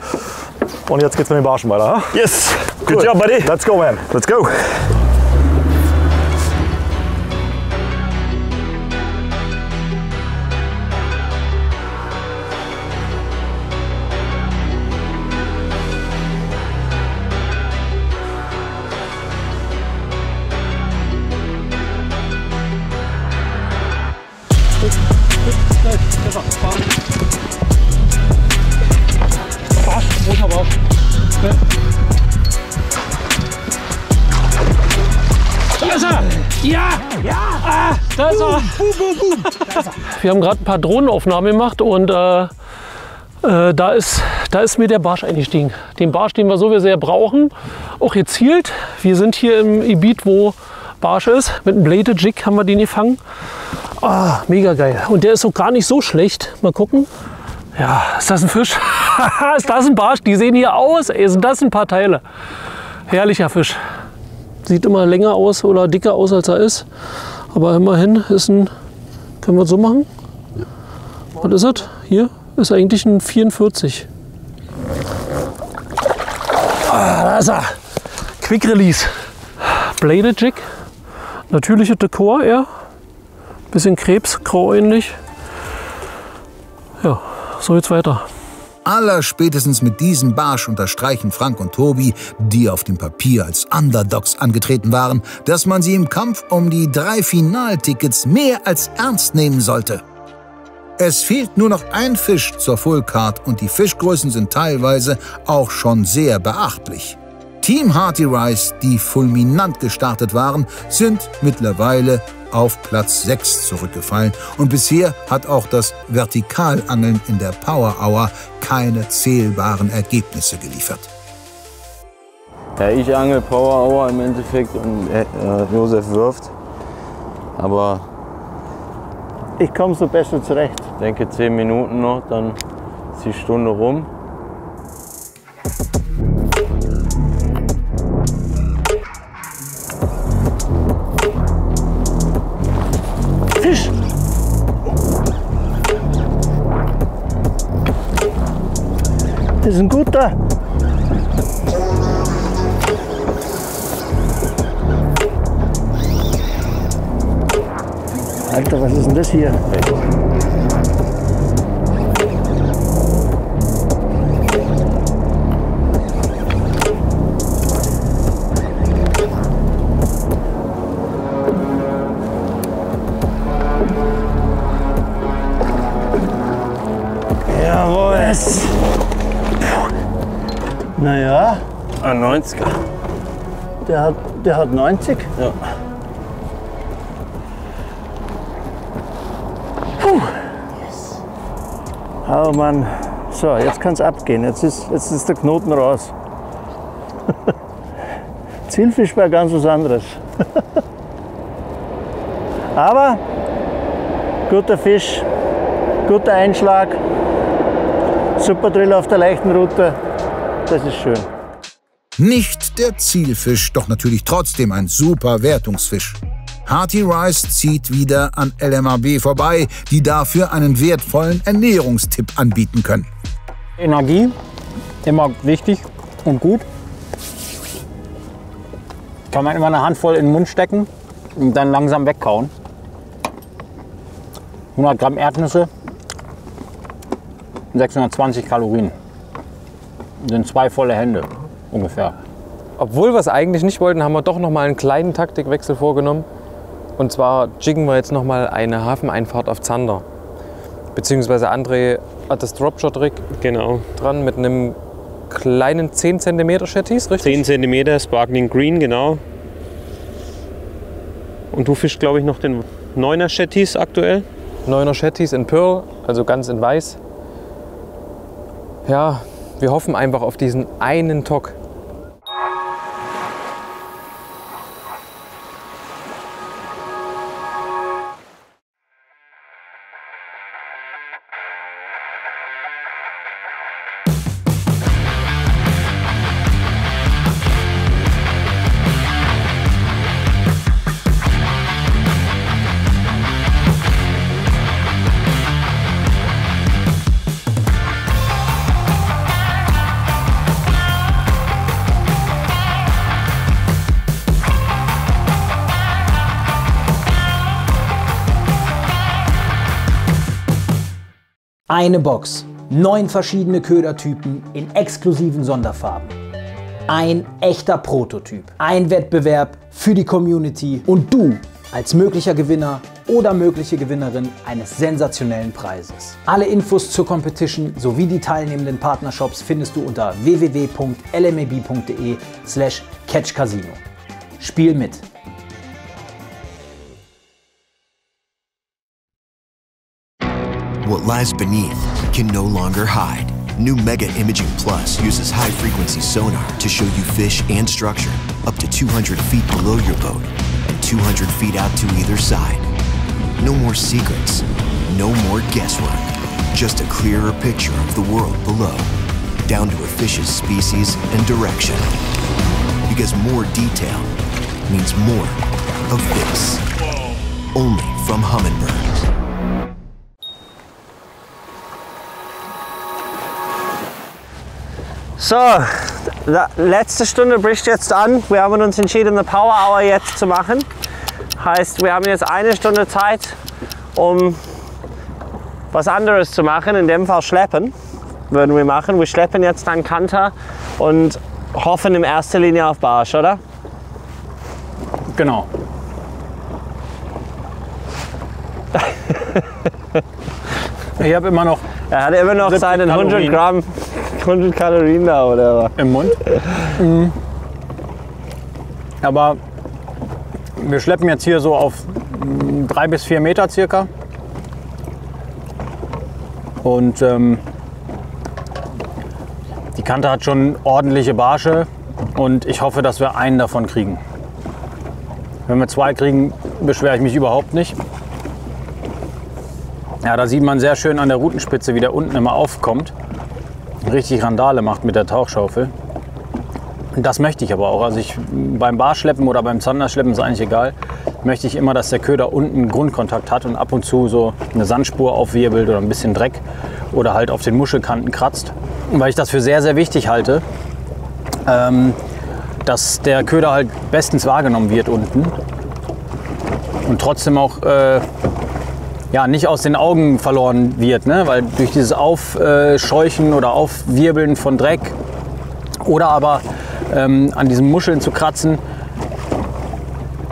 Und jetzt geht's mit den Barschen weiter. Yes. Good Cool. job, buddy. Let's go, man. Let's go. Da ist er! Ja! Ja! Ah, da ist er! Wir haben gerade ein paar Drohnenaufnahmen gemacht und äh, äh, da, ist, da ist mir der Barsch eingestiegen. Den Barsch, den wir so sehr brauchen, auch gezielt. Wir sind hier im Gebiet, wo Barsch ist. Mit einem Bladed Jig haben wir den gefangen. Ah, mega geil. Und der ist auch gar nicht so schlecht. Mal gucken. Ja, ist das ein Fisch? ist das ein Barsch? Die sehen hier aus. Ey, sind das ein paar Teile? Herrlicher Fisch. Sieht immer länger aus oder dicker aus, als er ist. Aber immerhin ist ein. Können wir es so machen? Was ist das? Hier ist eigentlich ein 44. Ah, da ist er. Quick Release. Bladed Jig. Natürliche Dekor eher. Bisschen Krebsgrau ähnlich. Ja, so jetzt weiter. Allerspätestens mit diesem Barsch unterstreichen Frank und Tobi, die auf dem Papier als Underdogs angetreten waren, dass man sie im Kampf um die drei Finaltickets mehr als ernst nehmen sollte. Es fehlt nur noch ein Fisch zur Fullcard und die Fischgrößen sind teilweise auch schon sehr beachtlich. Team Hearty Rice, die fulminant gestartet waren, sind mittlerweile auf Platz 6 zurückgefallen und bisher hat auch das Vertikalangeln in der Power Hour keine zählbaren Ergebnisse geliefert. Ja, ich angel Power Hour im Endeffekt und äh, Josef wirft. Aber Ich komme so besser zurecht. ich denke 10 Minuten noch, dann ist die Stunde rum. Fisch. Das ist ein guter. Alter, was ist denn das hier? Ein 90er. Der hat, der hat 90? Ja. Puh. Oh Mann. So, jetzt kann es abgehen. Jetzt ist, jetzt ist der Knoten raus. Zielfisch war ganz was anderes. Aber guter Fisch, guter Einschlag, super Drill auf der leichten Route. Das ist schön. Nicht der Zielfisch, doch natürlich trotzdem ein super Wertungsfisch. Hearty Rice zieht wieder an LMAB vorbei, die dafür einen wertvollen Ernährungstipp anbieten können. Energie, immer wichtig und gut. Kann man immer eine Handvoll in den Mund stecken und dann langsam wegkauen. 100 Gramm Erdnüsse, 620 Kalorien. Das sind zwei volle Hände ungefähr. Obwohl wir es eigentlich nicht wollten, haben wir doch noch mal einen kleinen Taktikwechsel vorgenommen. Und zwar jiggen wir jetzt noch mal eine Hafeneinfahrt auf Zander. Beziehungsweise André hat das Dropshot-Rig genau. dran mit einem kleinen 10 cm Shetties, richtig? 10 cm Sparkling Green, genau. Und du fischst, glaube ich, noch den 9er Shetties aktuell. 9er Shetties in Pearl, also ganz in weiß. Ja, wir hoffen einfach auf diesen einen Tock. Eine Box, neun verschiedene Ködertypen in exklusiven Sonderfarben. Ein echter Prototyp, ein Wettbewerb für die Community und du als möglicher Gewinner oder mögliche Gewinnerin eines sensationellen Preises. Alle Infos zur Competition sowie die teilnehmenden Partnershops findest du unter www.lmab.de slash catchcasino. Spiel mit! What lies beneath can no longer hide. New Mega Imaging Plus uses high frequency sonar to show you fish and structure up to 200 feet below your boat and 200 feet out to either side. No more secrets, no more guesswork, just a clearer picture of the world below, down to a fish's species and direction. Because more detail means more of this. Only from Humminbird. So, letzte Stunde bricht jetzt an. Wir haben uns entschieden, eine Power Hour jetzt zu machen. Heißt, wir haben jetzt eine Stunde Zeit, um was anderes zu machen. In dem Fall schleppen würden wir machen. Wir schleppen jetzt an Kanter und hoffen in erster Linie auf Barsch, oder? Genau. Ich habe immer noch. Er hat immer noch 70 seinen 100 Kalorien. Gramm, 100 Kalorien da, oder? Im Mund. Mhm. Aber wir schleppen jetzt hier so auf drei bis vier Meter circa. Und ähm, die Kante hat schon ordentliche Barsche und ich hoffe, dass wir einen davon kriegen. Wenn wir zwei kriegen, beschwere ich mich überhaupt nicht. Ja, da sieht man sehr schön an der Rutenspitze, wie der unten immer aufkommt. Richtig Randale macht mit der Tauchschaufel. Das möchte ich aber auch. Also ich, beim Barschleppen oder beim Zanderschleppen ist eigentlich egal. Möchte ich immer, dass der Köder unten Grundkontakt hat und ab und zu so eine Sandspur aufwirbelt oder ein bisschen Dreck oder halt auf den Muschelkanten kratzt. weil ich das für sehr, sehr wichtig halte, ähm, dass der Köder halt bestens wahrgenommen wird unten und trotzdem auch äh, ja, nicht aus den Augen verloren wird, ne? weil durch dieses Aufscheuchen oder Aufwirbeln von Dreck oder aber ähm, an diesen Muscheln zu kratzen,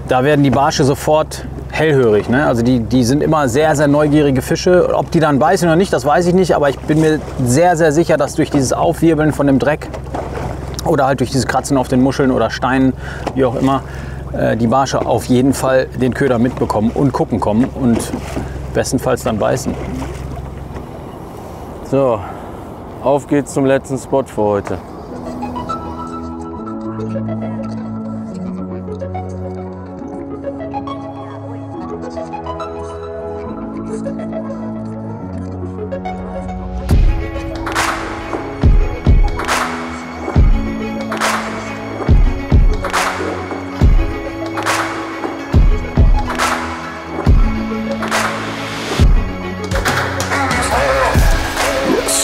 da werden die Barsche sofort hellhörig. Ne? Also die, die sind immer sehr, sehr neugierige Fische. Ob die dann beißen oder nicht, das weiß ich nicht, aber ich bin mir sehr, sehr sicher, dass durch dieses Aufwirbeln von dem Dreck oder halt durch dieses Kratzen auf den Muscheln oder Steinen, wie auch immer, äh, die Barsche auf jeden Fall den Köder mitbekommen und gucken kommen und bestenfalls dann beißen. So, auf geht's zum letzten Spot für heute.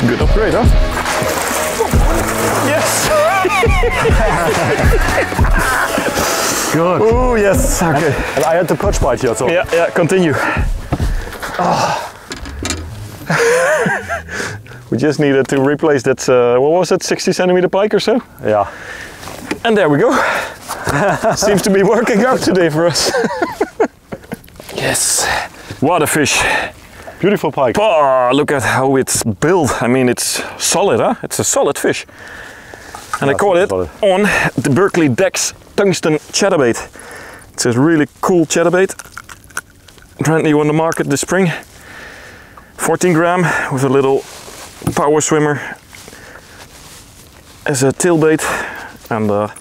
Good upgrade, huh? Yes! Good. Oh, yes, okay. And I had the perch bite here, so. Yeah, yeah, continue. Ah. we just needed to replace that, uh, what was it, 60 centimeter pike or so? Yeah. And there we go. Seems to be working out today for us. yes. What a fish. Beautiful pike. Oh, look at how it's built. I mean, it's solid, huh? It's a solid fish. And I caught it on the Berkeley Dex tungsten chatterbait. It's a really cool chatterbait. Brand new on the market this spring. 14 gram with a little power swimmer as a tailbait and a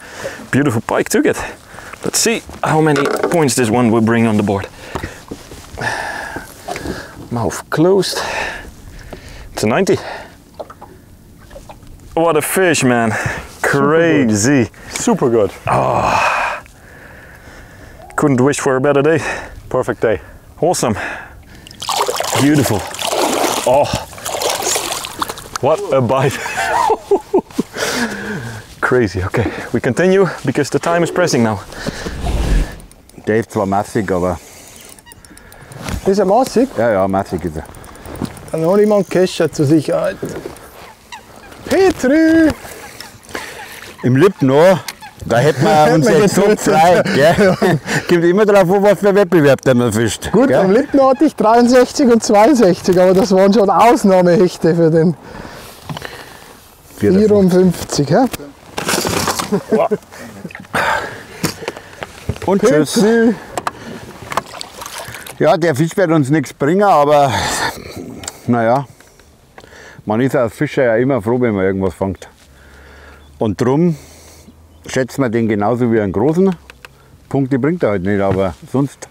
beautiful pike to get. Let's see how many points this one will bring on the board. Mouth closed. It's a 90. What a fish, man. Crazy. Super good. Oh. Couldn't wish for a better day. Perfect day. Awesome. Beautiful. Oh. What a bite. Crazy. Okay, we continue because the time is pressing now. Der ist zwar massig, aber. Ist er massig? Ja, ja, massig ist er. Dann hol ich mal einen Kescher zur Sicherheit. Petri! Im Lipno, da hätten wir uns jetzt so. Zeit. Gell? Kommt immer drauf an, was für Wettbewerb der man fischt. Gut, gell? am Lippen hatte ich 63 und 62, aber das waren schon Ausnahmehechte für den 54. hä? Und tschüss. Ja, der Fisch wird uns nichts bringen, aber naja, man ist als Fischer ja immer froh, wenn man irgendwas fängt. Und drum schätzt man den genauso wie einen großen. Punkte bringt er halt nicht, aber sonst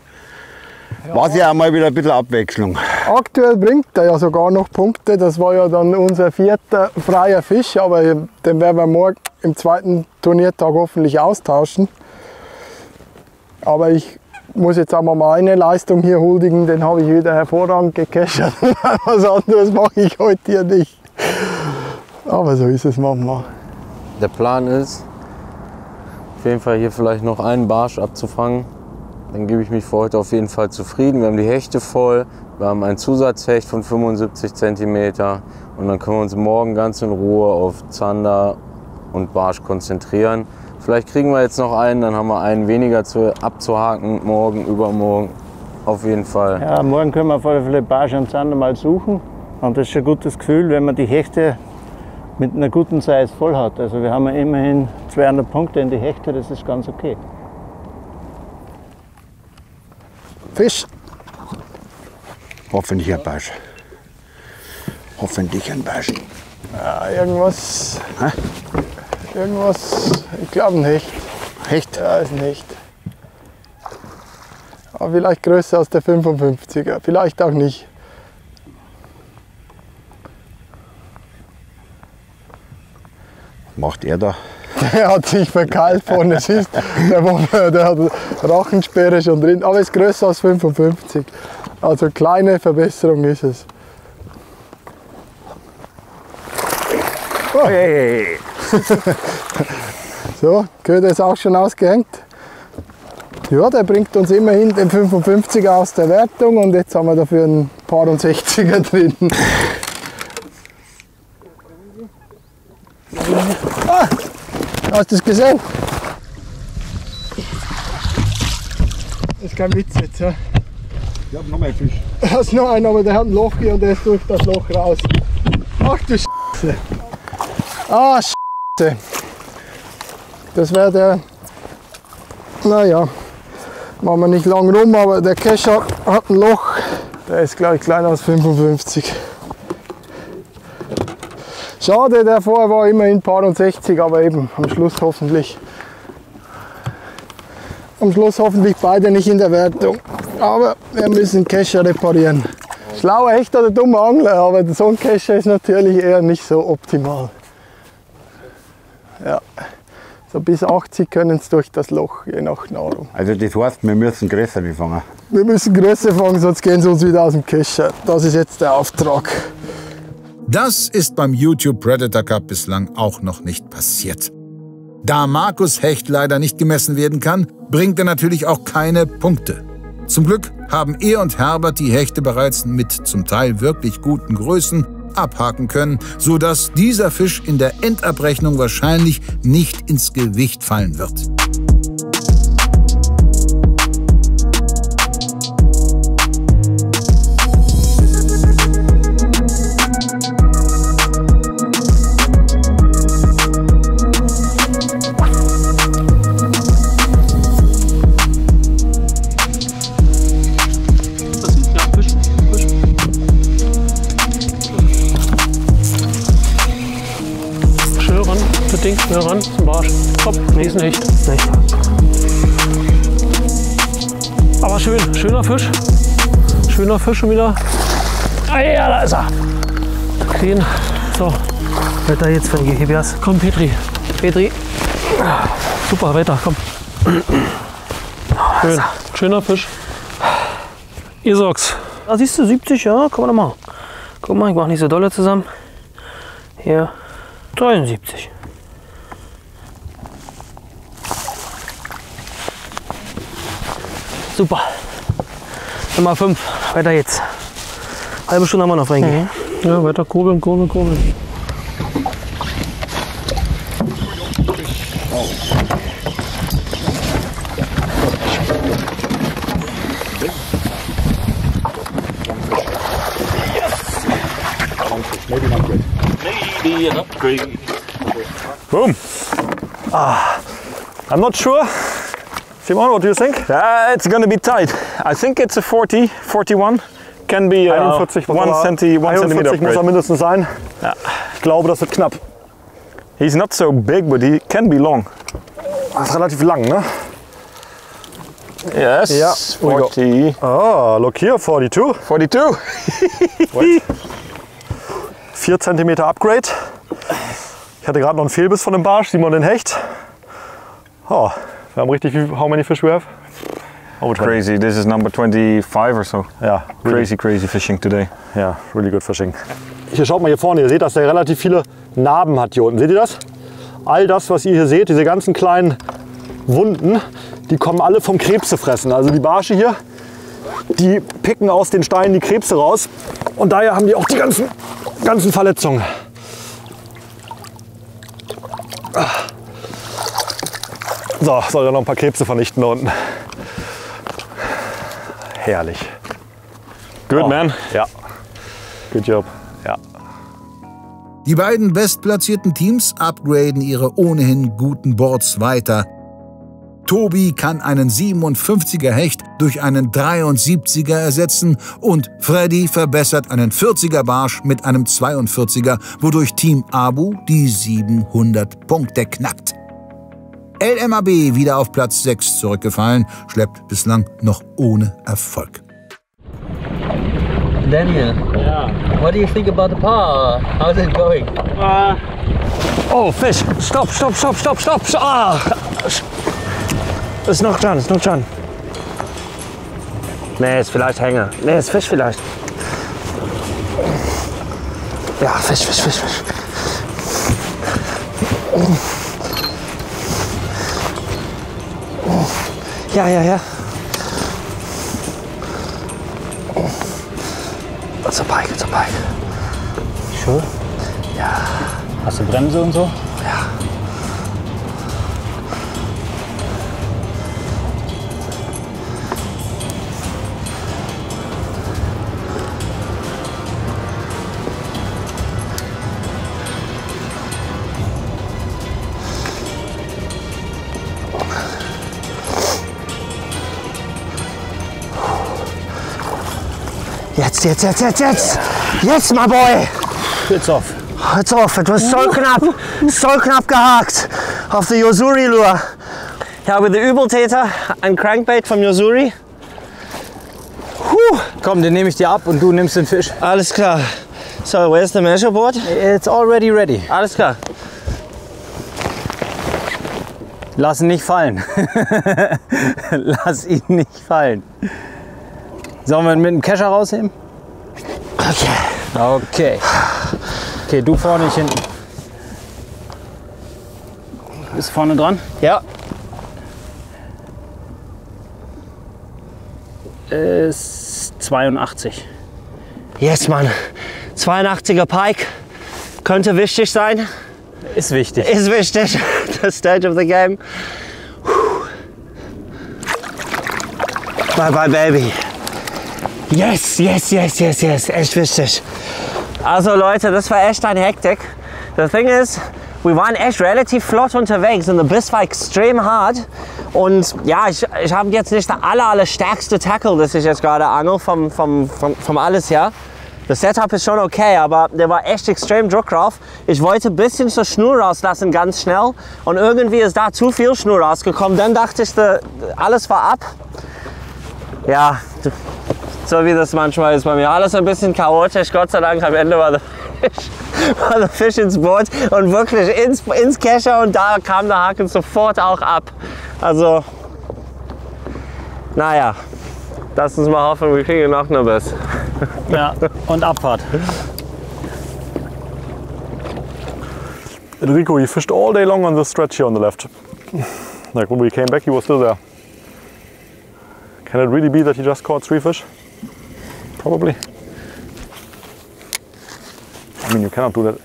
war es ja auch mal wieder ein bisschen Abwechslung. Aktuell bringt er ja sogar noch Punkte. Das war ja dann unser vierter freier Fisch, aber den werden wir morgen im zweiten Turniertag hoffentlich austauschen. Aber ich muss jetzt mal meine Leistung hier huldigen, den habe ich wieder hervorragend gekeschert. Was anderes mache ich heute hier nicht. Aber so ist es manchmal. Der Plan ist, auf jeden Fall hier vielleicht noch einen Barsch abzufangen. Dann gebe ich mich für heute auf jeden Fall zufrieden. Wir haben die Hechte voll, wir haben ein Zusatzhecht von 75 cm und dann können wir uns morgen ganz in Ruhe auf Zander und Barsch konzentrieren. Vielleicht kriegen wir jetzt noch einen, dann haben wir einen weniger zu, abzuhaken, morgen, übermorgen. Auf jeden Fall. Ja, morgen können wir auf alle Fälle Barsch und Zander mal suchen. Und das ist ein gutes Gefühl, wenn man die Hechte mit einer guten Size voll hat. Also wir haben ja immerhin 200 Punkte in die Hechte, das ist ganz okay. Fisch. Hoffentlich ein Barsch. Hoffentlich ein Barsch. Ja, irgendwas. Irgendwas. Ich glaube ein Hecht. Hecht? Ja, ist ein Hecht. Aber vielleicht größer als der 55er. Vielleicht auch nicht. Macht er da? Der hat sich verkeilt vorne. Es ist, der, der hat Rachensperre schon drin. Aber ist größer als 55. Also kleine Verbesserung ist es. Oh, Hey. so, Köder ist auch schon ausgehängt. Ja, der bringt uns immerhin den 55er aus der Wertung und jetzt haben wir dafür einen paar und 60er drin. Ah, hast du es gesehen? Das ist kein Witz jetzt. Ja. Ich habe noch mehr Fisch. Da ist noch einer, aber der hat ein Loch hier und der ist durch das Loch raus. Ach du Scheiße. Ah, Scheiße. Das wäre der. Naja, machen wir nicht lang rum, aber der Kescher hat ein Loch. Der ist gleich kleiner als 55. Schade, der vorher war immerhin paar und 60, aber eben am Schluss hoffentlich. Am Schluss hoffentlich beide nicht in der Wertung. Aber wir müssen Kescher reparieren. Schlauer Hecht oder dummer Angler, aber so ein Kescher ist natürlich eher nicht so optimal. Ja, so bis 80 können es durch das Loch, je nach Nahrung. Also das heißt, wir müssen größere fangen. Wir müssen Größe fangen, sonst gehen sie uns wieder aus dem Kescher. Das ist jetzt der Auftrag. Das ist beim YouTube Predator Cup bislang auch noch nicht passiert. Da Markus Hecht leider nicht gemessen werden kann, bringt er natürlich auch keine Punkte. Zum Glück haben er und Herbert die Hechte bereits mit zum Teil wirklich guten Größen abhaken können, sodass dieser Fisch in der Endabrechnung wahrscheinlich nicht ins Gewicht fallen wird. Fisch schon wieder. Ah ja, da ist er. Clean. So, weiter jetzt, Frankie. Hebias. Komm, Petri. Petri. Super, weiter, komm. Schön. Schöner Fisch. Ihr sagt's. Da siehst du, 70, ja, guck mal mal. Guck mal, ich mach nicht so dolle zusammen. Hier, 73. Super. Nummer 5. Weiter jetzt. Halbe Stunde haben wir noch, Frankie. Mhm. Ja, weiter kurbeln, kurbeln, kurbeln. Boom. Ah, I'm not sure. Simon, what do you think? Uh, it's to be tight. I think it's a 40, 41. Can be uh, 41 muss one, er- centi, one 41 centimeter muss er mindestens sein. Ja. Ich glaube, das wird knapp. He's not so big, but he can be long. Das ist relativ lang, ne? Yes, Ja. 40. Ah, look here, 42. 42. 4 cm Upgrade. Ich hatte gerade noch einen Fehlbiss von dem Barsch, Simon den Hecht. Oh, wir haben richtig. How many fish we have? Oh, crazy. This is number 25 or so. Ja, Crazy, crazy fishing today. Ja, really good fishing. Hier schaut mal hier vorne, ihr seht, dass der relativ viele Narben hat hier unten. Seht ihr das? All das, was ihr hier seht, diese ganzen kleinen Wunden, die kommen alle vom Krebse fressen. Also die Barsche hier, die picken aus den Steinen die Krebse raus. Und daher haben die auch die ganzen, ganzen Verletzungen. Ah. So, soll ja noch ein paar Krebse vernichten da unten. Herrlich. Good, Oh, man. Ja. Good job. Ja. Die beiden bestplatzierten Teams upgraden ihre ohnehin guten Boards weiter. Tobi kann einen 57er Hecht durch einen 73er ersetzen und Freddy verbessert einen 40er Barsch mit einem 42er, wodurch Team Abu die 700 Punkte knackt. LMAB wieder auf Platz 6 zurückgefallen, schleppt bislang noch ohne Erfolg. Daniel. Yeah. What do you think about the par? How's it going? Uh, oh, fish. Stop, stop, stop, stop, stop. Ah. Ist noch dran, ist noch dran. Nee, ist vielleicht Hänger. Nee, ist Fisch vielleicht. Ja, Fisch, Fisch, Fisch, Fisch. Ja, ja, ja. It's a bike, it's a bike. Sure? Ja. Hast du Bremse und so? Ja. Jetzt, jetzt, jetzt, jetzt, jetzt! Jetzt, my boy! It's off. It's off. It was so knapp, so knapp gehakt auf der Yosuri-Lure. Ich habe der Übeltäter ein Crankbait vom Yosuri. Puh. Komm, den nehme ich dir ab und du nimmst den Fisch. Alles klar. So, where's the measure board? It's already ready. Alles klar. Lass ihn nicht fallen. Lass ihn nicht fallen. Sollen wir ihn mit dem Kescher rausnehmen? Okay. Okay. Okay, du vorne, ich hinten. Bist vorne dran? Ja. Ist 82. Yes, Mann. 82er Pike. Könnte wichtig sein. Ist wichtig. Ist wichtig. The stage of the game. Bye bye, baby. Yes, yes, yes, yes, yes. Echt wichtig. Also Leute, das war echt eine Hektik. The thing is, wir waren echt relativ flott unterwegs und der Biss war extrem hart. Und ja, ich, ich habe jetzt nicht der aller, aller stärkste Tackle, das ich jetzt gerade angel, vom, vom, vom, vom alles her. Das Setup ist schon okay, aber der war echt extrem Druck drauf. Ich wollte ein bisschen zur Schnur rauslassen, ganz schnell. Und irgendwie ist da zu viel Schnur rausgekommen. Dann dachte ich, alles war ab. Ja, so wie das manchmal ist bei mir. Alles ein bisschen chaotisch. Gott sei Dank am Ende war der Fisch, war der Fisch ins Boot und wirklich ins, ins Kescher und da kam der Haken sofort auch ab. Also, naja, lass uns mal hoffen, wir kriegen noch eine Biss. Ja, und Abfahrt. Enrico, you fished all day long on the stretch here on the left. Like when we came back, he was still there. Can it really be that he just caught three fish? Probably. I mean, you cannot do that.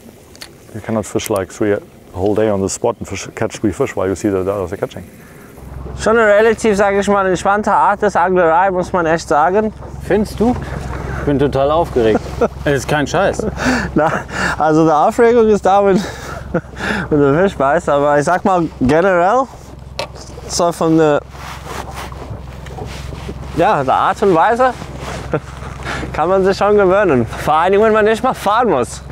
You cannot fish like three a whole day on the spot and fish, catch three fish while you see that the others are catching. Schon eine relativ, sage ich mal, entspannte Art des Anglerei, muss man echt sagen. Findest du? Ich bin total aufgeregt. Es ist kein Scheiß. Na, also die Aufregung ist da, wenn, wenn der Fisch beißt, aber ich sag mal generell, so von der, ja, der Art und Weise kann man sich schon gewöhnen. Vor allem, wenn man nicht mal fahren muss.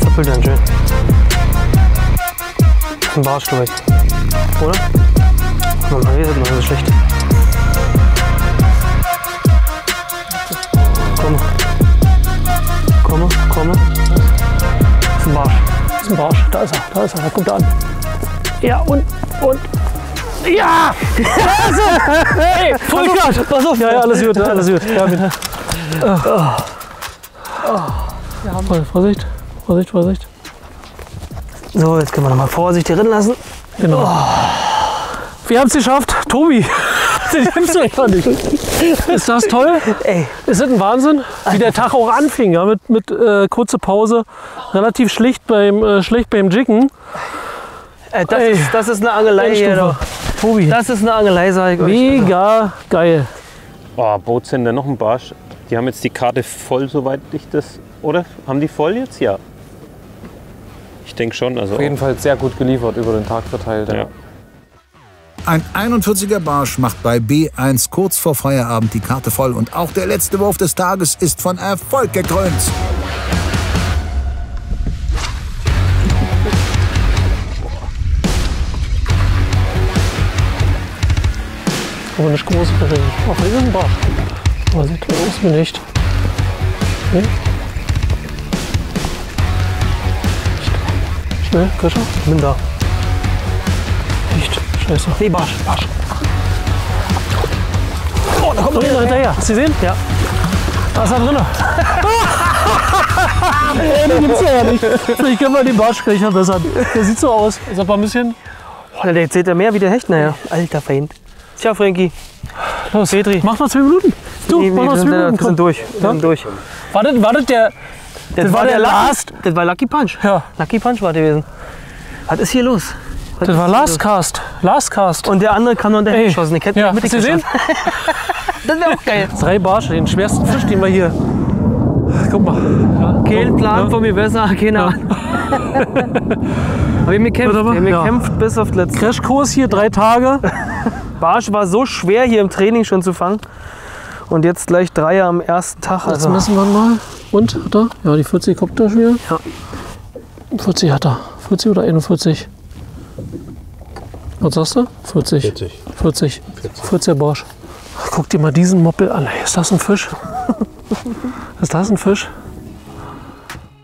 Zappelt dann schön. Ein Barsch, Oder? Man weiß es mal so schlecht. Komm. Komm, komm. Das ist ein Barsch. Das ist ein Barsch. Da ist er, da ist er, da kommt er an. Ja, und, und. Ja! Er! Hey, Vollgas! Pass auf! Ja, ja, alles gut, alles gut. Ja, bitte. Oh. Oh. Vorsicht, Vorsicht, Vorsicht. So, jetzt können wir noch mal Vorsicht hier drin lassen. Genau. Wir haben es geschafft. Tobi, den nimmst du einfach nicht. Ist das toll? Ey. Ist das ein Wahnsinn, wie der Tag auch anfing. Ja, mit mit äh, kurzer Pause. Relativ schlicht beim, äh, schlecht beim Jiggen. Äh, das, ist, das ist eine Angelei hier doch. Tobi. Das ist eine Angelei, sag ich euch. Mega geil. Oh, Bootsender, noch ein Barsch. Die haben jetzt die Karte voll, soweit ich das. Oder? Haben die voll jetzt? Ja. Ich denke schon. Also Auf jeden Fall sehr gut geliefert über den Tag verteilt. Ja. Ein 41er Barsch macht bei B1 kurz vor Feierabend die Karte voll und auch der letzte Wurf des Tages ist von Erfolg gekrönt. Aber nicht groß gering. Auf Riesenbach. Aber sieht aus wie nicht. Nee. Ne, Krischer? Nimm da. Nicht. Scheiße. Nee, Barsch, Barsch. Oh, da kommt noch einer hinterher. Hast du gesehen? Ja. Da ist er drin. Ey, den gibt's ja nicht. Vielleicht können wir den Barsch gleich verbessern. Der sieht so aus. Ist aber ein bisschen. Oh, jetzt seht ihr mehr wie der Hecht nachher. Alter Feind. Tja, Frankie. Los, Petri. Mach noch zwei Minuten. Du, Nee, mach noch wir zwei Minuten. wir sind durch. Wir sind durch. War das, war das der. Das, war der Lucky- Last. Das war Lucky Punch. Ja. Lucky Punch war gewesen. Was ist hier los? Was Das war Last? Cast. Last Cast. Und der andere kam noch Ey. geschossen. Ich hätte Ja, mit gesehen? Das wäre auch geil. Drei Barsche, den schwersten Fisch, den wir hier. Guck mal. Ja. Kein Plan Ja. von mir besser, keine Ahnung. Aber wir haben gekämpft. Wir haben Ja. gekämpft bis auf das letzte. Crashkurs hier, drei Tage. Barsch war so schwer hier im Training schon zu fangen. Und jetzt gleich Dreier am ersten Tag. Jetzt Also, messen wir mal. Und, hat er? Ja, die 40 kommt da schon wieder. Ja. 40 hat er. 40 oder 41? Was sagst du? 40. 40. 40. 40 Barsch. Guck dir mal diesen Moppel an. Ey, Ist das ein Fisch? Ist das ein Fisch?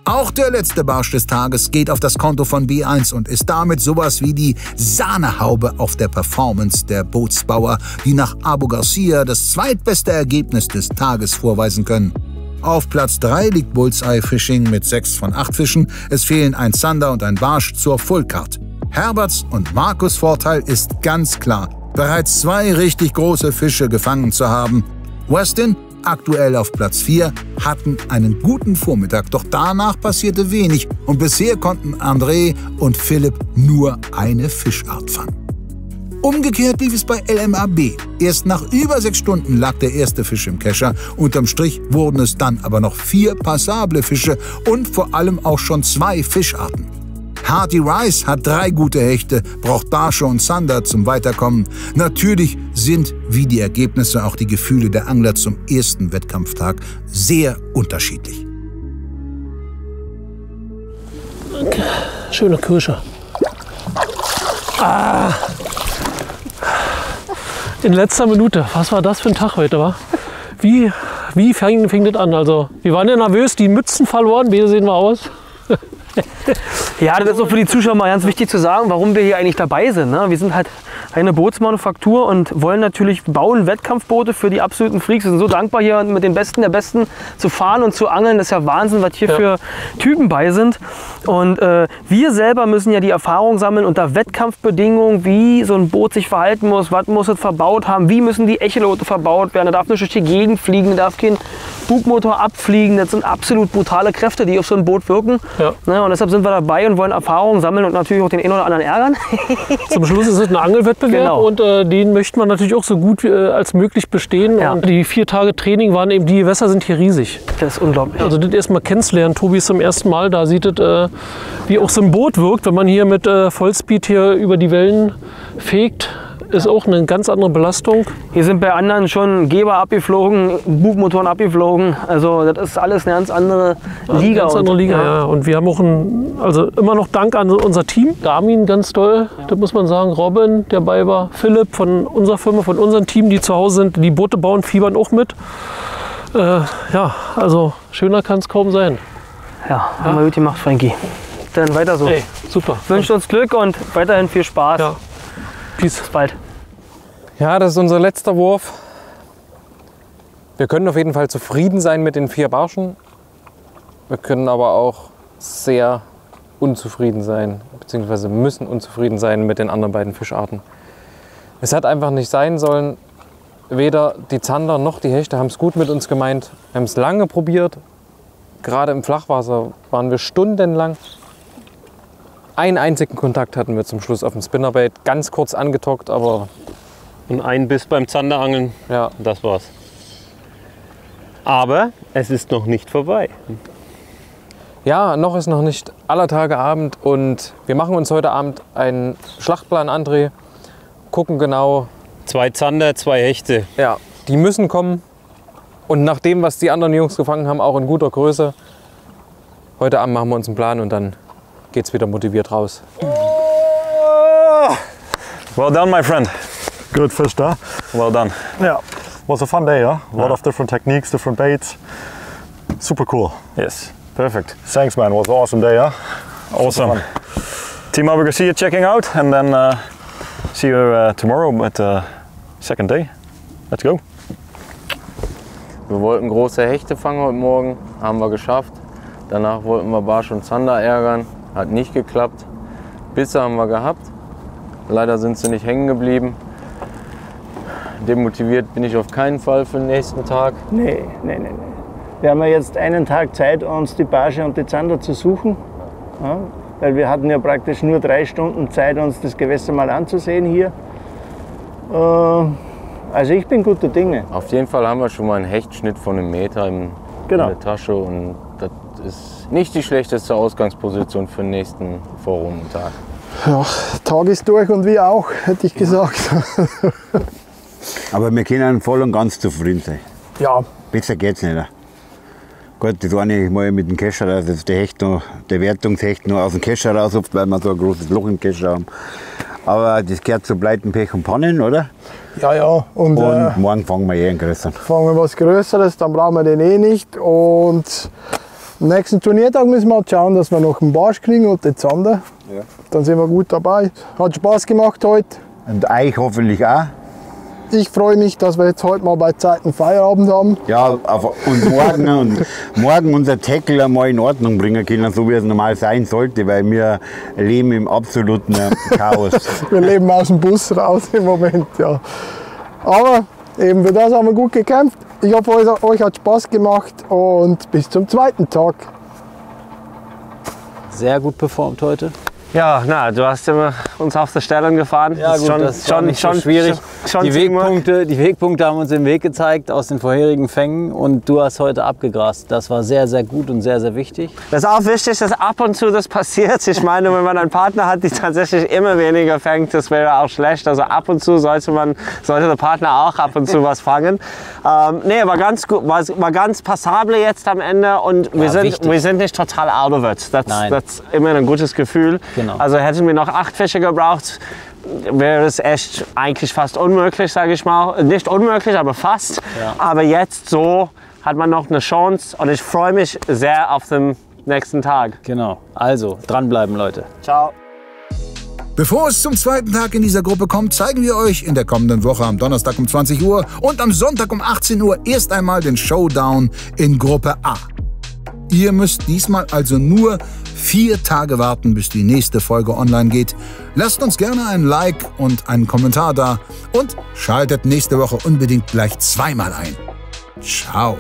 Auch der letzte Barsch des Tages geht auf das Konto von B1 und ist damit sowas wie die Sahnehaube auf der Performance der Bootsbauer, die nach Abu Garcia das zweitbeste Ergebnis des Tages vorweisen können. Auf Platz 3 liegt Bullseye Fishing mit 6 von 8 Fischen. Es fehlen ein Zander und ein Barsch zur Fullcard. Herberts und Markus Vorteil ist ganz klar, bereits zwei richtig große Fische gefangen zu haben. Westin, aktuell auf Platz 4, hatten einen guten Vormittag, doch danach passierte wenig und bisher konnten André und Philipp nur eine Fischart fangen. Umgekehrt lief es bei LMAB. Erst nach über sechs Stunden lag der erste Fisch im Kescher. Unterm Strich wurden es dann aber noch vier passable Fische und vor allem auch schon zwei Fischarten. Hardy Rice hat drei gute Hechte, braucht Barsche und Zander zum Weiterkommen. Natürlich sind, wie die Ergebnisse, auch die Gefühle der Angler zum ersten Wettkampftag sehr unterschiedlich. Schöne Kirsche. Ah. In letzter Minute. Was war das für ein Tag heute, wa? Wie, wie fing, fing das an? Also, wir waren ja nervös, die Mützen verloren. Wie sehen wir aus? Ja, das ist auch für die Zuschauer mal ganz wichtig zu sagen, warum wir hier eigentlich dabei sind. Ne? Wir sind halt eine Bootsmanufaktur und wollen natürlich bauen Wettkampfboote für die absoluten Freaks. Wir sind so dankbar hier mit den Besten der Besten zu fahren und zu angeln. Das ist ja Wahnsinn, was hier Ja. für Typen bei sind. Und äh, wir selber müssen ja die Erfahrung sammeln unter Wettkampfbedingungen, wie so ein Boot sich verhalten muss, was muss es verbaut haben, wie müssen die Echolote verbaut werden. Da darf nicht durch die Gegend fliegen, da darf kein Bugmotor abfliegen. Das sind absolut brutale Kräfte, die auf so ein Boot wirken. Ne, und deshalb sind wir dabei und wollen Erfahrungen sammeln und natürlich auch den einen oder anderen ärgern. Zum Schluss ist es ein Angelwettbewerb Genau. und äh, den möchte man natürlich auch so gut wie, äh, als möglich bestehen. Und die vier Tage Training waren eben, die Gewässer sind hier riesig. Das ist unglaublich. Also das erstmal kennenzulernen. Tobi ist zum ersten Mal, da sieht es, äh, wie auch so ein Boot wirkt, wenn man hier mit äh, Vollspeed hier über die Wellen fegt. Ist auch eine ganz andere Belastung. Hier sind bei anderen schon Geber abgeflogen, Bugmotoren abgeflogen. Also das ist alles eine ganz andere Liga. Ganz und- andere Liga, ja. Und wir haben auch ein, also immer noch Dank an unser Team. Garmin ganz toll, das muss man sagen. Robin, der bei war. Philipp von unserer Firma, von unserem Team, die zu Hause sind. Die Boote bauen, fiebern auch mit. Äh, ja, also schöner kann es kaum sein. Ja, haben wir gut gemacht, Frankie. Dann weiter so. Ey, super. Wünscht uns Glück und weiterhin viel Spaß. Ja. Peace. Bis bald. Ja, das ist unser letzter Wurf. Wir können auf jeden Fall zufrieden sein mit den vier Barschen. Wir können aber auch sehr unzufrieden sein, beziehungsweise müssen unzufrieden sein mit den anderen beiden Fischarten. Es hat einfach nicht sein sollen. Weder die Zander noch die Hechte haben es gut mit uns gemeint. Wir haben es lange probiert. Gerade im Flachwasser waren wir stundenlang. Einen einzigen Kontakt hatten wir zum Schluss auf dem Spinnerbait, ganz kurz angetockt, aber Und ein Biss beim Zanderangeln. Ja. Das war's. Aber es ist noch nicht vorbei. Ja, noch ist noch nicht aller Tage Abend und wir machen uns heute Abend einen Schlachtplan, André. Gucken genau. Zwei Zander, zwei Hechte. Ja, die müssen kommen. Und nach dem, was die anderen Jungs gefangen haben, auch in guter Größe. Heute Abend machen wir uns einen Plan und dann geht's wieder motiviert raus. Well done, my friend. Good fish there. Well done. Yeah, was a fun day, yeah? A lot of different techniques, different baits. Super cool. Yes, perfect. Thanks, man. Was an awesome day, yeah? Awesome. Super fun. Timo, we're gonna see you checking out and then uh, see you uh, tomorrow at the second day. Let's go. Wir wollten große Hechte fangen heute Morgen, haben wir geschafft. Danach wollten wir Barsch und Zander ärgern, hat nicht geklappt. Bisse haben wir gehabt, leider sind sie nicht hängen geblieben. Demotiviert bin ich auf keinen Fall für den nächsten Tag. Nee, nee, nee, nee. Wir haben ja jetzt einen Tag Zeit, uns die Barsche und die Zander zu suchen. Ja, weil wir hatten ja praktisch nur drei Stunden Zeit, uns das Gewässer mal anzusehen hier. Äh, also ich bin guter Dinge. Auf jeden Fall haben wir schon mal einen Hechtschnitt von einem Meter im, Genau. in der Tasche und ist nicht die schlechteste Ausgangsposition für den nächsten Vorrundentag. Ja, Tag ist durch und wir auch, hätte ich gesagt. Aber wir können voll und ganz zufrieden sein. Ja. Besser geht's nicht. Gut, das war nicht mal mit dem Kescher, dass jetzt der, Hecht noch, der Wertungshecht noch aus dem Kescher raushupft, weil wir so ein großes Loch im Kescher haben. Aber das gehört zu Pleiten, Pech und Pannen, oder? Ja, ja. Und, Und äh, morgen fangen wir eh einen größeren. fangen wir was Größeres, dann brauchen wir den eh nicht. Und am nächsten Turniertag müssen wir halt schauen, dass wir noch einen Barsch kriegen und den Zander. Ja. Dann sind wir gut dabei. Hat Spaß gemacht heute. Und euch hoffentlich auch. Ich freue mich, dass wir jetzt heute mal bei Zeiten Feierabend haben. Ja, und morgen, und morgen unser Tackle einmal in Ordnung bringen können, so wie es normal sein sollte, weil wir leben im absoluten Chaos. Wir leben aus dem Bus raus im Moment, ja. Aber eben für das haben wir gut gekämpft. Ich hoffe, euch, hat Spaß gemacht und bis zum zweiten Tag. Sehr gut performt heute. Ja, na, du hast immer uns auf der Stellung gefahren. Ja, Das ist gut, schon, das war schon, schon so schwierig. Schon die. Wegpunkte, die Wegpunkte haben uns den Weg gezeigt aus den vorherigen Fängen und du hast heute abgegrast. Das war sehr, sehr gut und sehr, sehr wichtig. Das ist auch wichtig, dass ab und zu das passiert. Ich meine, wenn man einen Partner hat, die tatsächlich immer weniger fängt, das wäre auch schlecht. Also ab und zu sollte man, sollte der Partner auch ab und zu was fangen. Ähm, nee, war ganz gut, war, war ganz passabel jetzt am Ende und wir, Ja, sind, wichtig. wir sind nicht total out of it. Das Nein. das ist immer ein gutes Gefühl. Genau. Also hätten wir noch acht Fische gebraucht, wäre es echt eigentlich fast unmöglich, sage ich mal. Nicht unmöglich, aber fast. Ja. Aber jetzt so hat man noch eine Chance und ich freue mich sehr auf den nächsten Tag. Genau. Also, dranbleiben, Leute. Ciao. Bevor es zum zweiten Tag in dieser Gruppe kommt, zeigen wir euch in der kommenden Woche am Donnerstag um 20 Uhr und am Sonntag um 18 Uhr erst einmal den Showdown in Gruppe A. Ihr müsst diesmal also nur vier Tage warten, bis die nächste Folge online geht. Lasst uns gerne ein Like und einen Kommentar da und schaltet nächste Woche unbedingt gleich zweimal ein. Ciao.